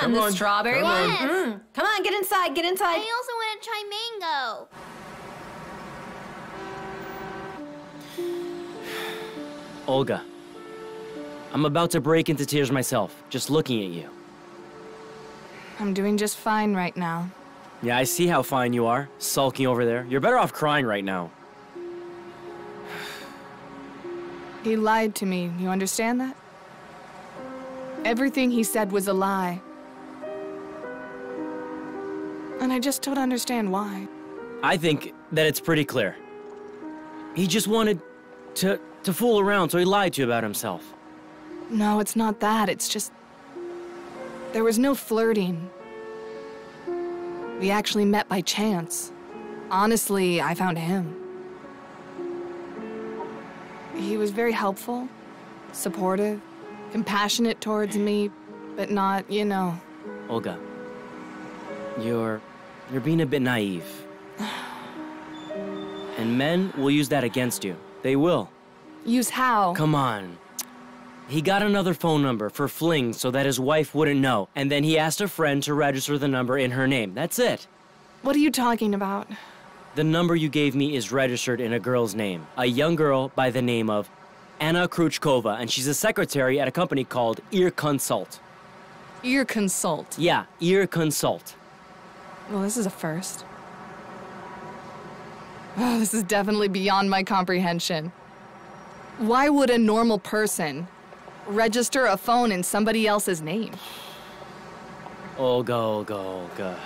come and the on, strawberry come one. on. Mm. Come on, get inside. Get inside. I also want to try mango. Olga, I'm about to break into tears myself, just looking at you. I'm doing just fine right now. Yeah, I see how fine you are, sulking over there. You're better off crying right now. He lied to me. You understand that? Everything he said was a lie. And I just don't understand why. I think that it's pretty clear. He just wanted to to fool around, so he lied to you about himself. No, it's not that. It's just. There was no flirting. We actually met by chance. Honestly, I found him. He was very helpful, supportive, compassionate towards me, but not, you know. Olga, you're you're being a bit naive. And men will use that against you. They will. Use how? Come on. He got another phone number for Fling so that his wife wouldn't know, and then he asked a friend to register the number in her name. That's it. What are you talking about? The number you gave me is registered in a girl's name, a young girl by the name of Anna Kruchkova, and she's a secretary at a company called Ear Consult. Ear consult. Yeah, Ear Consult. Well, this is a first. Oh, this is definitely beyond my comprehension. Why would a normal person register a phone in somebody else's name? Olga, Olga, Olga.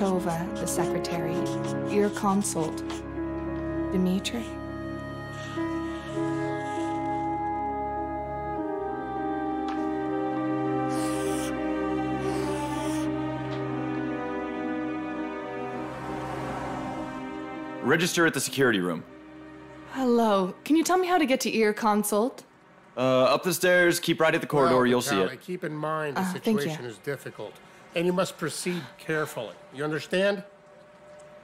Anna Khrushcheva, the secretary, ear consult, Dmitri. Register at the security room. Hello. Can you tell me how to get to ear consult? Uh, up the stairs, keep right at the corridor, Well, you'll see Vitaly, it. Keep in mind the Uh, thank you. situation is difficult, and you must proceed carefully. You understand?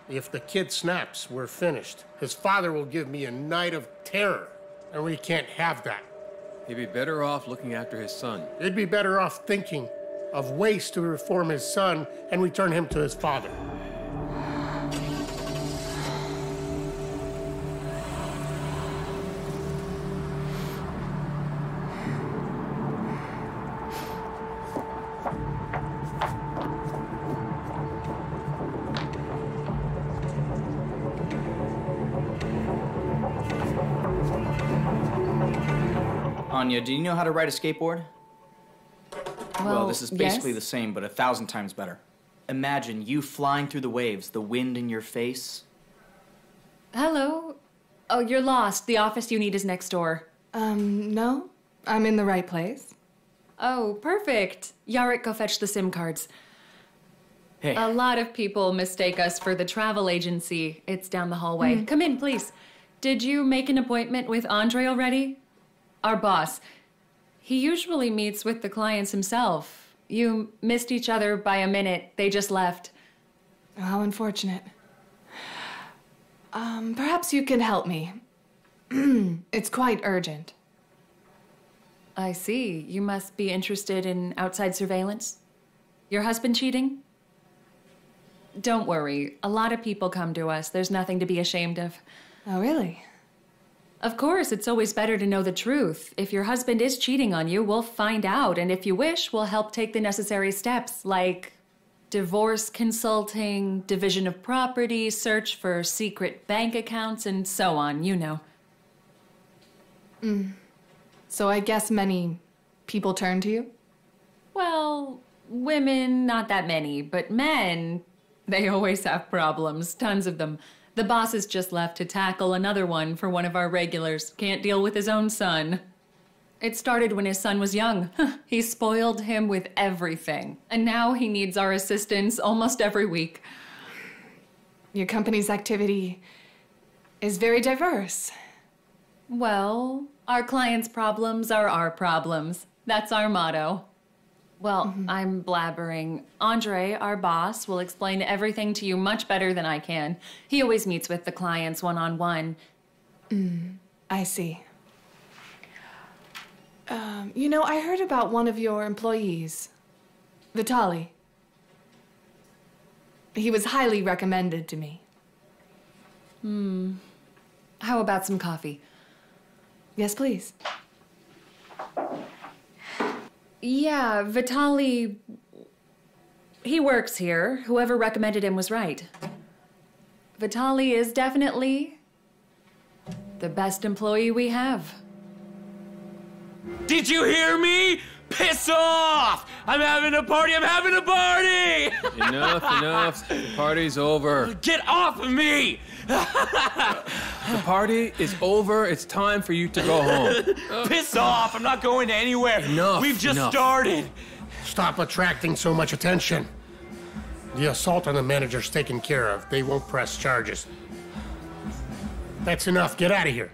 If the kid snaps, we're finished. His father will give me a night of terror, and we can't have that. He'd be better off looking after his son. He'd be better off thinking of ways to reform his son and return him to his father. Anya, do you know how to ride a skateboard? Well, this is basically yes. the same, but a thousand times better. Imagine you flying through the waves, the wind in your face. Hello? Oh, you're lost. The office you need is next door. Um, no. I'm in the right place. Oh, perfect. Yarek, go fetch the SIM cards. Hey. A lot of people mistake us for the travel agency. It's down the hallway. Hmm. Come in, please. Did you make an appointment with Andre already? Our boss. He usually meets with the clients himself. You missed each other by a minute. They just left. How unfortunate. Um, perhaps you can help me. it's quite urgent. I see. You must be interested in outside surveillance. Your husband cheating? Don't worry. A lot of people come to us. There's nothing to be ashamed of. Oh, really? Of course, it's always better to know the truth. If your husband is cheating on you, we'll find out. And if you wish, we'll help take the necessary steps like divorce consulting, division of property, search for secret bank accounts, and so on. You know. Mm. So I guess many people turn to you? Well, women, not that many, but men, they always have problems, tons of them. The boss has just left to tackle another one for one of our regulars. Can't deal with his own son. It started when his son was young. he spoiled him with everything. And now he needs our assistance almost every week. Your company's activity is very diverse. Well, our clients' problems are our problems. That's our motto. Well, I'm blabbering. Andre, our boss, will explain everything to you much better than I can. He always meets with the clients one on one. I see. Um, you know, I heard about one of your employees, Vitali. He was highly recommended to me. Hmm. How about some coffee? Yes, please. Yeah, Vitali. He works here. Whoever recommended him was right. Vitali is definitely the best employee we have. Did you hear me? Piss off! I'm having a party! I'm having a party! enough, enough. The party's over. Get off of me! The party is over. It's time for you to go home. Piss off! I'm not going anywhere. Enough, We've just enough. started. Stop attracting so much attention. The assault on the manager's taken care of. They won't press charges. That's enough. Get out of here.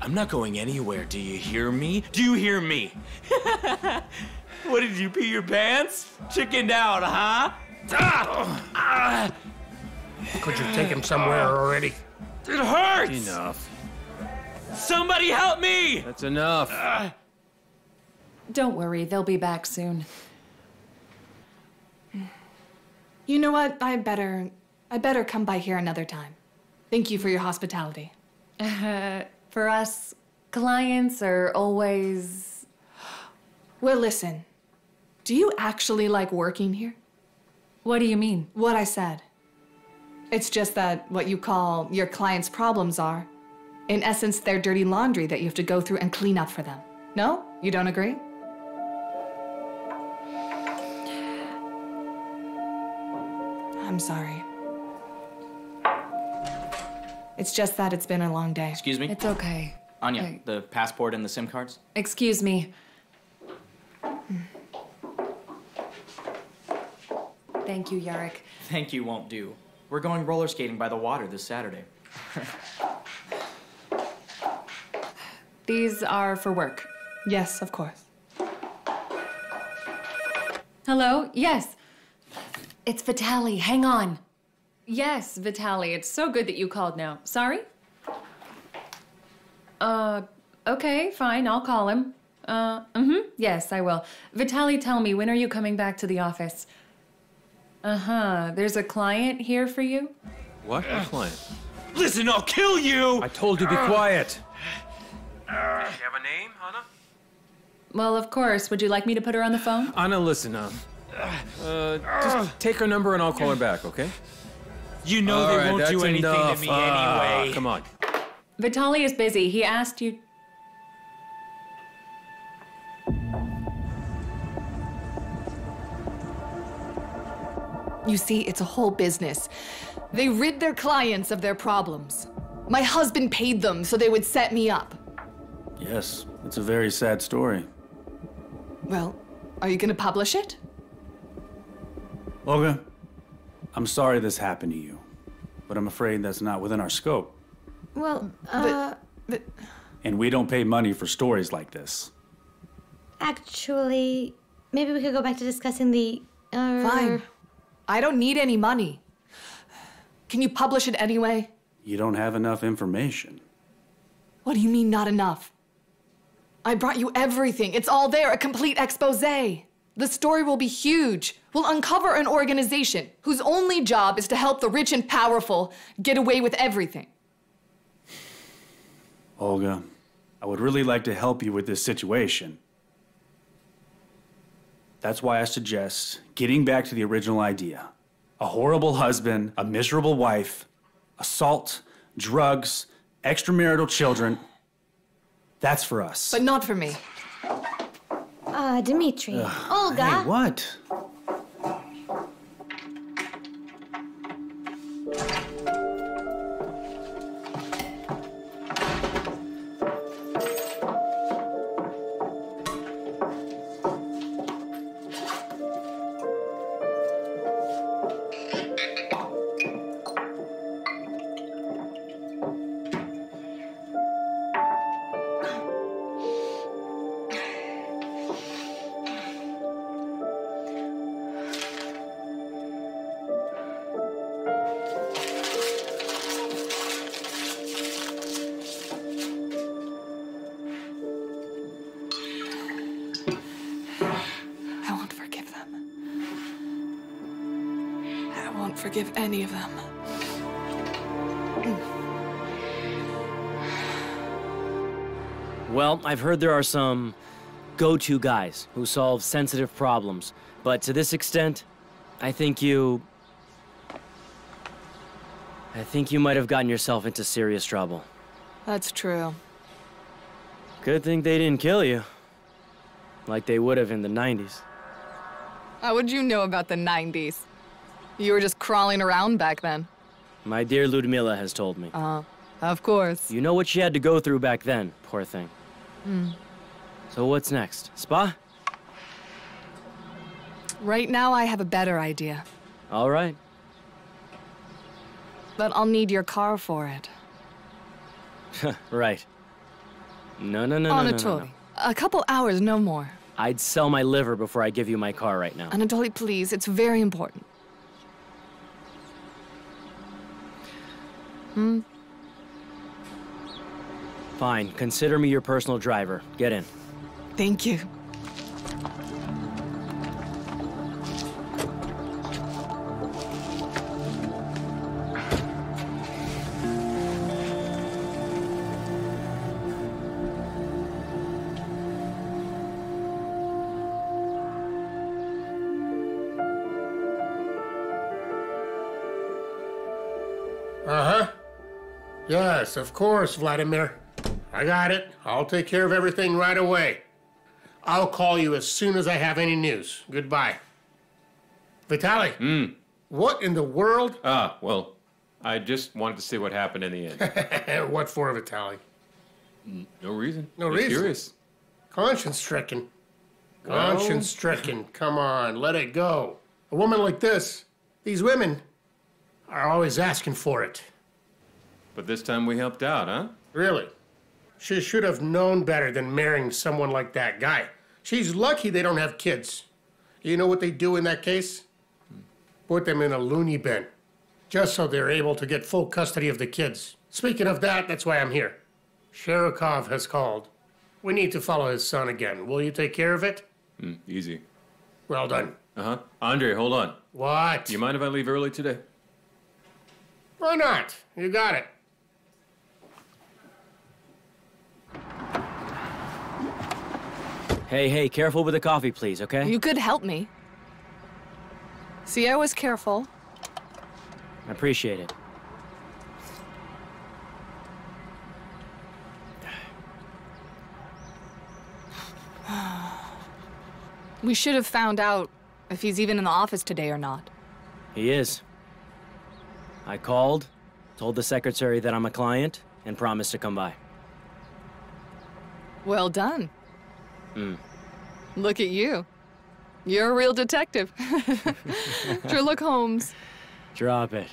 I'm not going anywhere. Do you hear me? Do you hear me? what did you pee your pants? Chickened out, huh? Ah! Ah! Could you take him somewhere already? It hurts! Enough. Somebody help me! That's enough. Ah! Don't worry, they'll be back soon. You know what? I better I better come by here another time. Thank you for your hospitality. Uh, for us, clients are always. Well, listen. Do you actually like working here? What do you mean? What I said. It's just that what you call your clients' problems are, in essence, their dirty laundry that you have to go through and clean up for them. No? You don't agree? I'm sorry. It's just that it's been a long day. Excuse me? It's okay. Anya, the passport and the SIM cards? Excuse me. Thank you, Yarek. Thank you won't do. We're going roller skating by the water this Saturday. These are for work. Yes, of course. Hello? Yes. It's Vitali. Hang on. Yes, Vitali. It's so good that you called now. Sorry? Uh, okay, fine. I'll call him. Uh, mm-hmm. Yes, I will. Vitali, tell me, when are you coming back to the office? Uh-huh. There's a client here for you? What? What client? Listen, I'll kill you! I told you to be quiet. Does she have a name, Anna? Well, of course. Would you like me to put her on the phone? Anna, listen, um, uh, just take her number and I'll call her back, okay? You know All they right, won't do anything enough. to me Ah, anyway. come on. Vitali is busy. He asked you. You see, it's a whole business. They rid their clients of their problems. My husband paid them so they would set me up. Yes, it's a very sad story. Well, are you gonna publish it? Olga, I'm sorry this happened to you, but I'm afraid that's not within our scope. Well, uh, but. And we don't pay money for stories like this. actually, maybe we could go back to discussing the. Uh, Fine. I don't need any money. Can you publish it anyway? You don't have enough information. What do you mean, not enough? I brought you everything. It's all there, a complete expose. The story will be huge. We'll uncover an organization whose only job is to help the rich and powerful get away with everything. Olga, I would really like to help you with this situation. That's why I suggest getting back to the original idea. A horrible husband, a miserable wife, assault, drugs, extramarital children. That's for us. But not for me. Uh, Dimitri. Ugh. Olga. Hey, what? Of them. Well, I've heard there are some go to guys who solve sensitive problems, but to this extent, I think you. I think you might have gotten yourself into serious trouble. That's true. Good thing they didn't kill you. Like they would have in the 90s. How would you know about the 90s? You were just crawling around back then. My dear Ludmilla has told me. Uh, of course. You know what she had to go through back then, poor thing. Hmm. So what's next? Spa? Right now, I have a better idea. All right. But I'll need your car for it. right. No, no, no, no, no, no, Anatoly, no. a couple hours, no more. I'd sell my liver before I give you my car right now. Anatoly, please, it's very important. Hmm? Fine. Consider me your personal driver. Get in. Thank you. Yes, of course, Vladimir. I got it. I'll take care of everything right away. I'll call you as soon as I have any news. Goodbye. Vitali. Hmm. What in the world? Ah, well, I just wanted to see what happened in the end. what for, Vitali? No reason. No Just reason. Curious. Conscience stricken. Conscience stricken. Come on, let it go. A woman like this, these women, are always asking for it. But this time we helped out, huh? Really? She should have known better than marrying someone like that guy. She's lucky they don't have kids. You know what they do in that case? Put them in a loony bin, just so they're able to get full custody of the kids. Speaking of that, that's why I'm here. Sherikov has called. We need to follow his son again. Will you take care of it? Hmm, easy. Well done. Uh huh. Andre, hold on. What? Do you mind if I leave early today? Why not? You got it. Hey, hey, careful with the coffee, please, okay? You could help me. See, I was careful. I appreciate it. We should have found out if he's even in the office today or not. He is. I called, told the secretary that I'm a client, and promised to come by. Well done. Hmm. Look at you. You're a real detective. Sherlock Holmes. Drop it.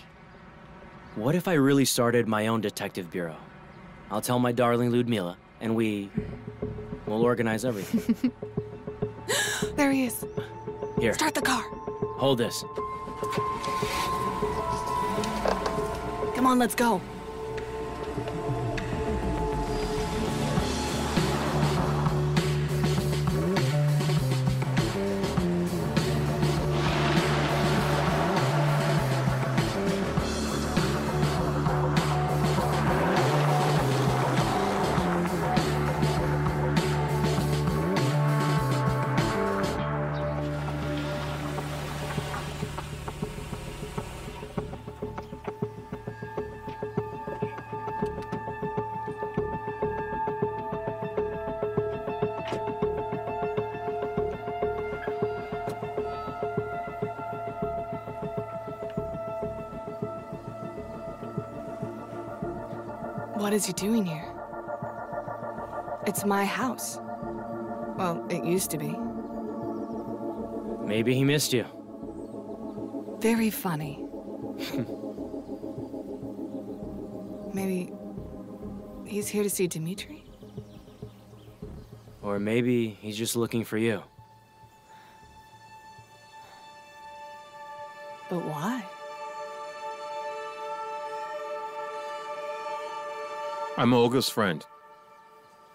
What if I really started my own detective bureau? I'll tell my darling Ludmila, and we will organize everything. There he is. Here, Start the car. hold this. Come on, let's go. Is he doing here? It's my house. Well, it used to be. Maybe he missed you. Very funny. Maybe he's here to see Dimitri? Or maybe he's just looking for you. I'm Olga's friend.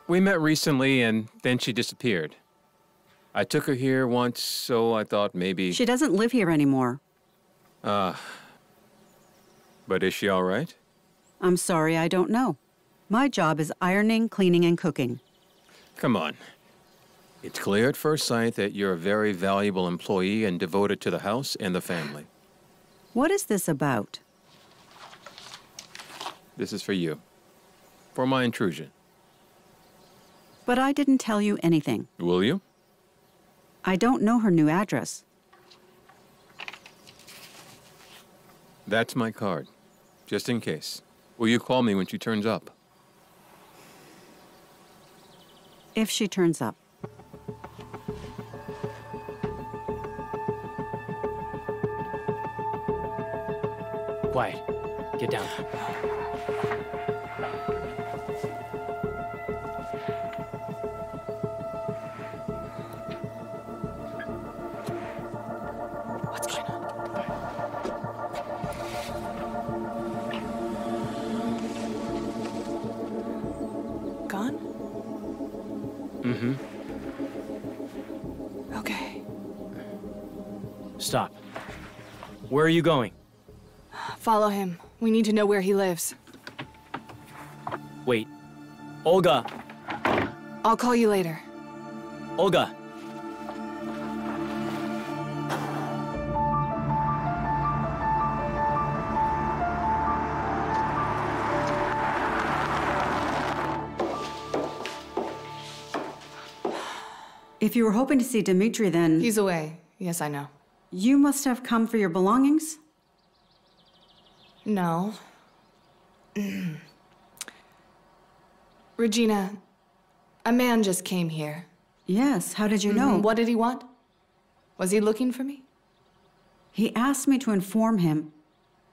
We met recently and then she disappeared. I took her here once, so I thought maybe. She doesn't live here anymore. Ah. but is she all right? I'm sorry, I don't know. My job is ironing, cleaning, and cooking. Come on. It's clear at first sight that you're a very valuable employee and devoted to the house and the family. What is this about? This is for you. For my intrusion. But I didn't tell you anything. Will you? I don't know her new address. That's my card. Just in case. Will you call me when she turns up? If she turns up. Quiet. Get down. Where are you going? Follow him. We need to know where he lives. Wait. Olga! I'll call you later. Olga! If you were hoping to see Dimitri, then. He's away. Yes, I know. You must have come for your belongings? No. Regina, a man just came here. Yes, how did you know? Mhm. What did he want? Was he looking for me? He asked me to inform him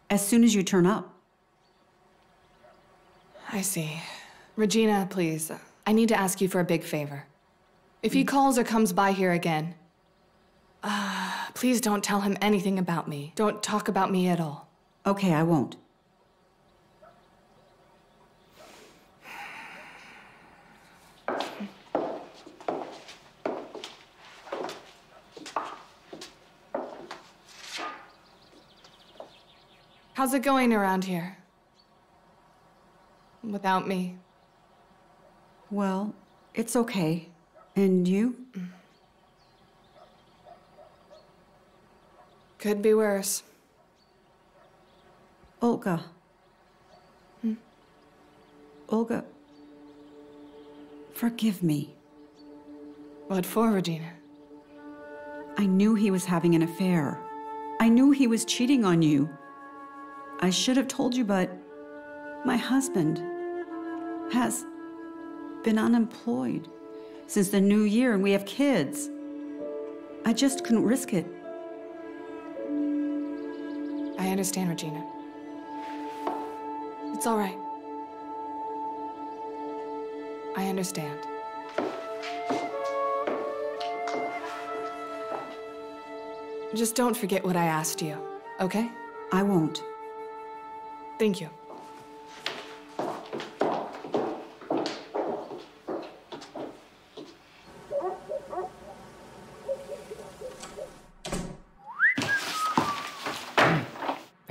as soon as you turn up. I see. Regina, please, I need to ask you for a big favor. If he calls or comes by here again, uh, please don't tell him anything about me. Don't talk about me at all. Okay, I won't. How's it going around here? Without me. Well, it's okay. And you? Could be worse. Olga. Hmm? Olga. Forgive me. What for, Regina? I knew he was having an affair. I knew he was cheating on you. I should have told you, but my husband has been unemployed since the new year and we have kids. I just couldn't risk it. I understand, Regina. It's all right. I understand. Just don't forget what I asked you, okay? I won't. Thank you.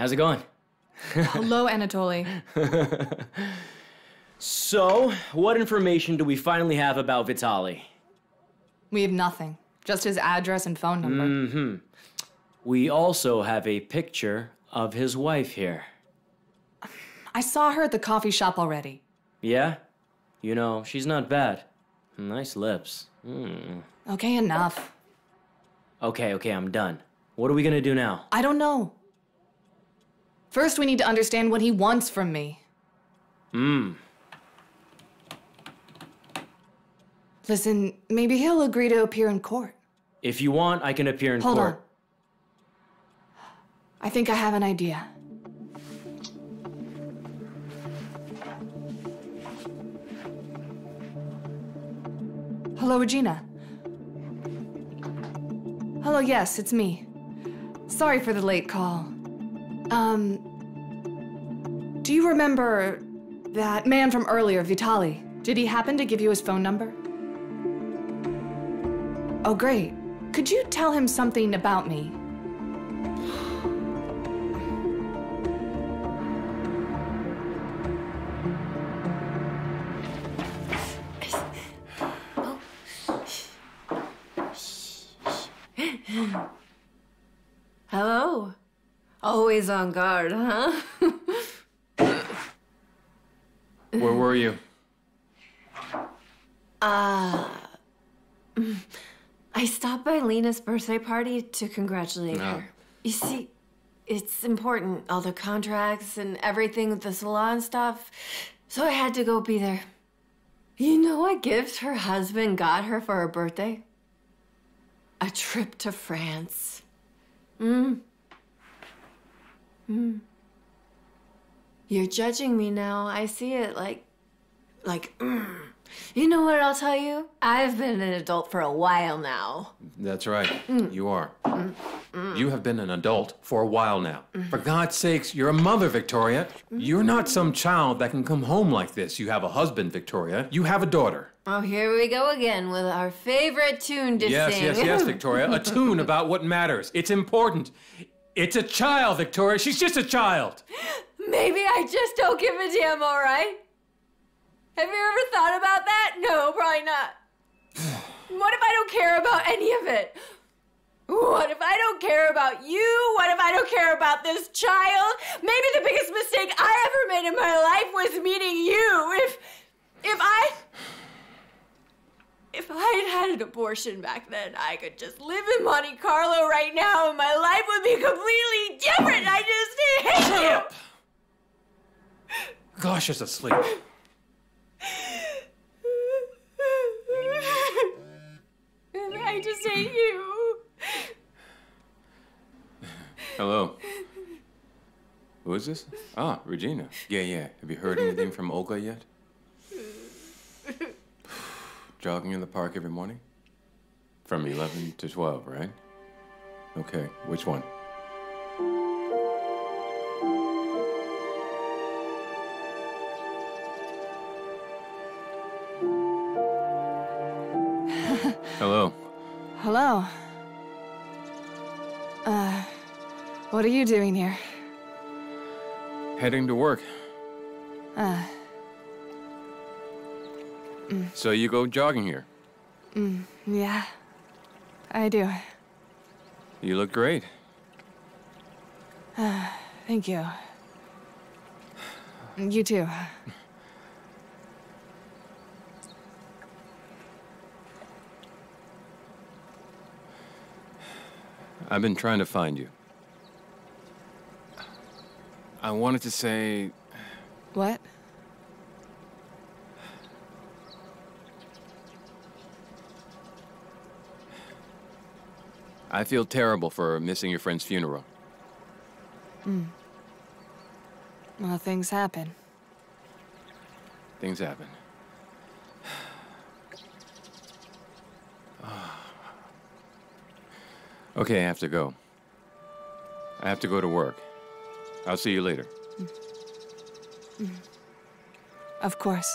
How's it going? Hello, Anatoly. So, what information do we finally have about Vitali? We have nothing. Just his address and phone number. Mm-hmm. We also have a picture of his wife here. I saw her at the coffee shop already. Yeah? You know, she's not bad. Nice lips. Mm. Okay, enough. Okay, okay, I'm done. What are we gonna do now? I don't know. First, we need to understand what he wants from me. Hmm. Listen, maybe he'll agree to appear in court. If you want, I can appear in Hold court. Hold on. I think I have an idea. Hello, Regina. Hello, yes, it's me. Sorry for the late call. Um, do you remember that man from earlier, Vitali? Did he happen to give you his phone number? Oh, great. Could you tell him something about me? Always on guard, huh? Where were you? Uh, I stopped by Lena's birthday party to congratulate Oh. her. You see, it's important, all the contracts and everything with the salon stuff. So I had to go be there. You know what gift her husband got her for her birthday? A trip to France. Mm. Mm. You're judging me now. I see it like, like, mm. You know what I'll tell you? I've been an adult for a while now. That's right. Mm. You are. Mm. Mm. You have been an adult for a while now. Mm. For God's sakes, you're a mother, Victoria. You're not some child that can come home like this. You have a husband, Victoria. You have a daughter. Oh, here we go again with our favorite tune to yes, sing. yes, yes, Victoria. A tune about what matters. It's important. It's a child, Victoria. She's just a child. Maybe I just don't give a damn, all right? Have you ever thought about that? No, probably not. what if I don't care about any of it? What if I don't care about you? What if I don't care about this child? Maybe the biggest mistake I ever made in my life was meeting you. If if I if I had had an abortion back then, I could just live in Monte Carlo right now and my life would be completely different. I just hate you. Glosha's asleep. I just hate you. Hello. Who is this? Ah, Regina. Yeah, yeah. Have you heard anything from Olga yet? Jogging in the park every morning? From 11 to 12, right? Okay, which one? Hello. Hello. Uh, what are you doing here? Heading to work. Uh, So you go jogging here. mm, yeah, I do. You look great. Uh, thank you. You too. I've been trying to find you. I wanted to say What? I feel terrible for missing your friend's funeral. Hmm. Well, things happen. Things happen. okay, I have to go. I have to go to work. I'll see you later. Mm. Of course.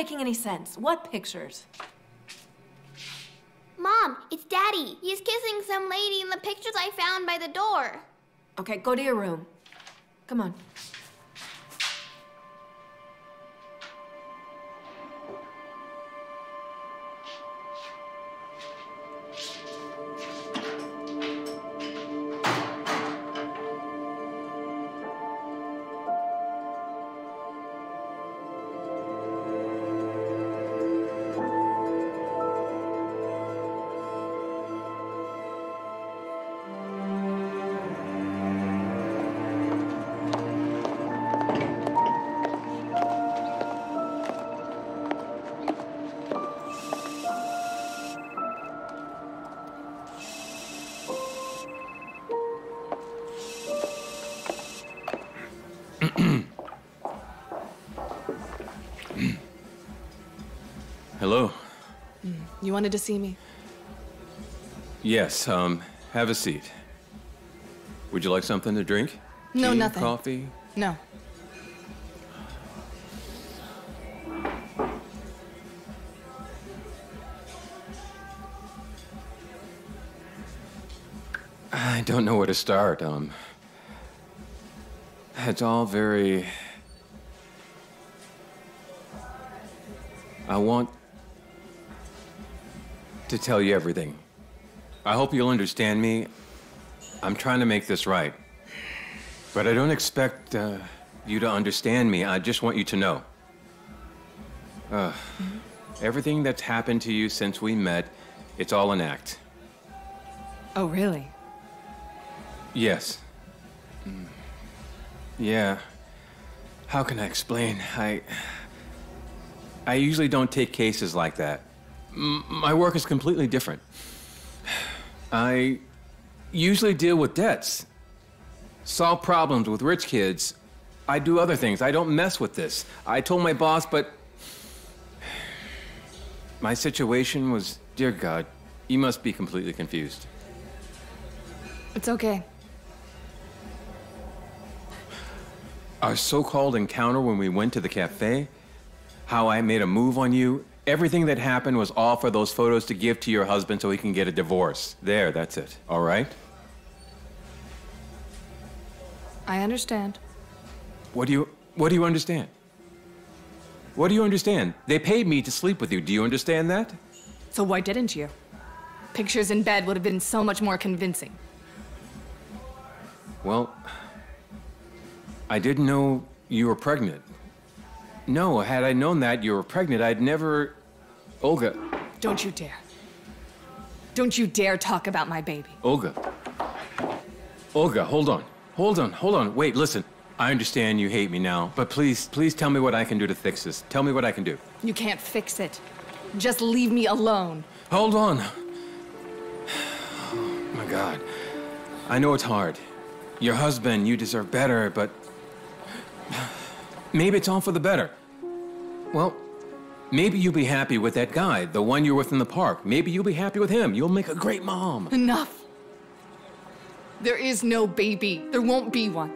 Making any sense. What pictures? Mom, it's Daddy. He's kissing some lady in the pictures I found by the door. Okay, go to your room. Come on. You wanted to see me? Yes, um, have a seat. Would you like something to drink? No, Tea, nothing. Coffee? No. I don't know where to start. Um, it's all very. I want to tell you everything. I hope you'll understand me. I'm trying to make this right. But I don't expect uh, you to understand me. I just want you to know. Uh, everything that's happened to you since we met, it's all an act. Oh, really? Yes. Mm. Yeah. How can I explain? I. I usually don't take cases like that. My work is completely different. I usually deal with debts, solve problems with rich kids. I do other things. I don't mess with this. I told my boss, but. My situation was. Dear God, you must be completely confused. It's okay. Our so called encounter when we went to the cafe, how I made a move on you, everything that happened was all for those photos to give to your husband so he can get a divorce. There, that's it. All right? I understand. What do you what do you understand? What do you understand? They paid me to sleep with you. Do you understand that? So why didn't you? Pictures in bed would have been so much more convincing. Well, I didn't know you were pregnant. No, had I known that you were pregnant, I'd never. Olga, Don't you dare. Don't you dare talk about my baby. Olga. Olga, hold on. Hold on, hold on. Wait, listen. I understand you hate me now, but please, please tell me what I can do to fix this. Tell me what I can do. You can't fix it. Just leave me alone. Hold on. Oh my God. I know it's hard. Your husband, you deserve better, but maybe it's all for the better. Well, maybe you'll be happy with that guy, the one you're with in the park. Maybe you'll be happy with him. You'll make a great mom. Enough. There is no baby. There won't be one.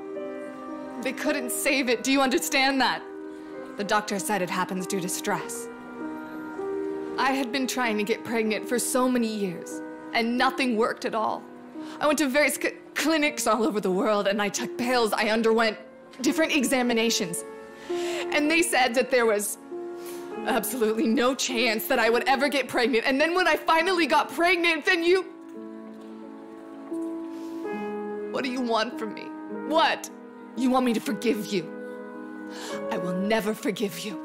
They couldn't save it. Do you understand that? The doctor said it happens due to stress. I had been trying to get pregnant for so many years, and nothing worked at all. I went to various clinics all over the world, and I took pills. I underwent different examinations. And they said that there was absolutely no chance that I would ever get pregnant. And then when I finally got pregnant, then you. What do you want from me? What? You want me to forgive you? I will never forgive you.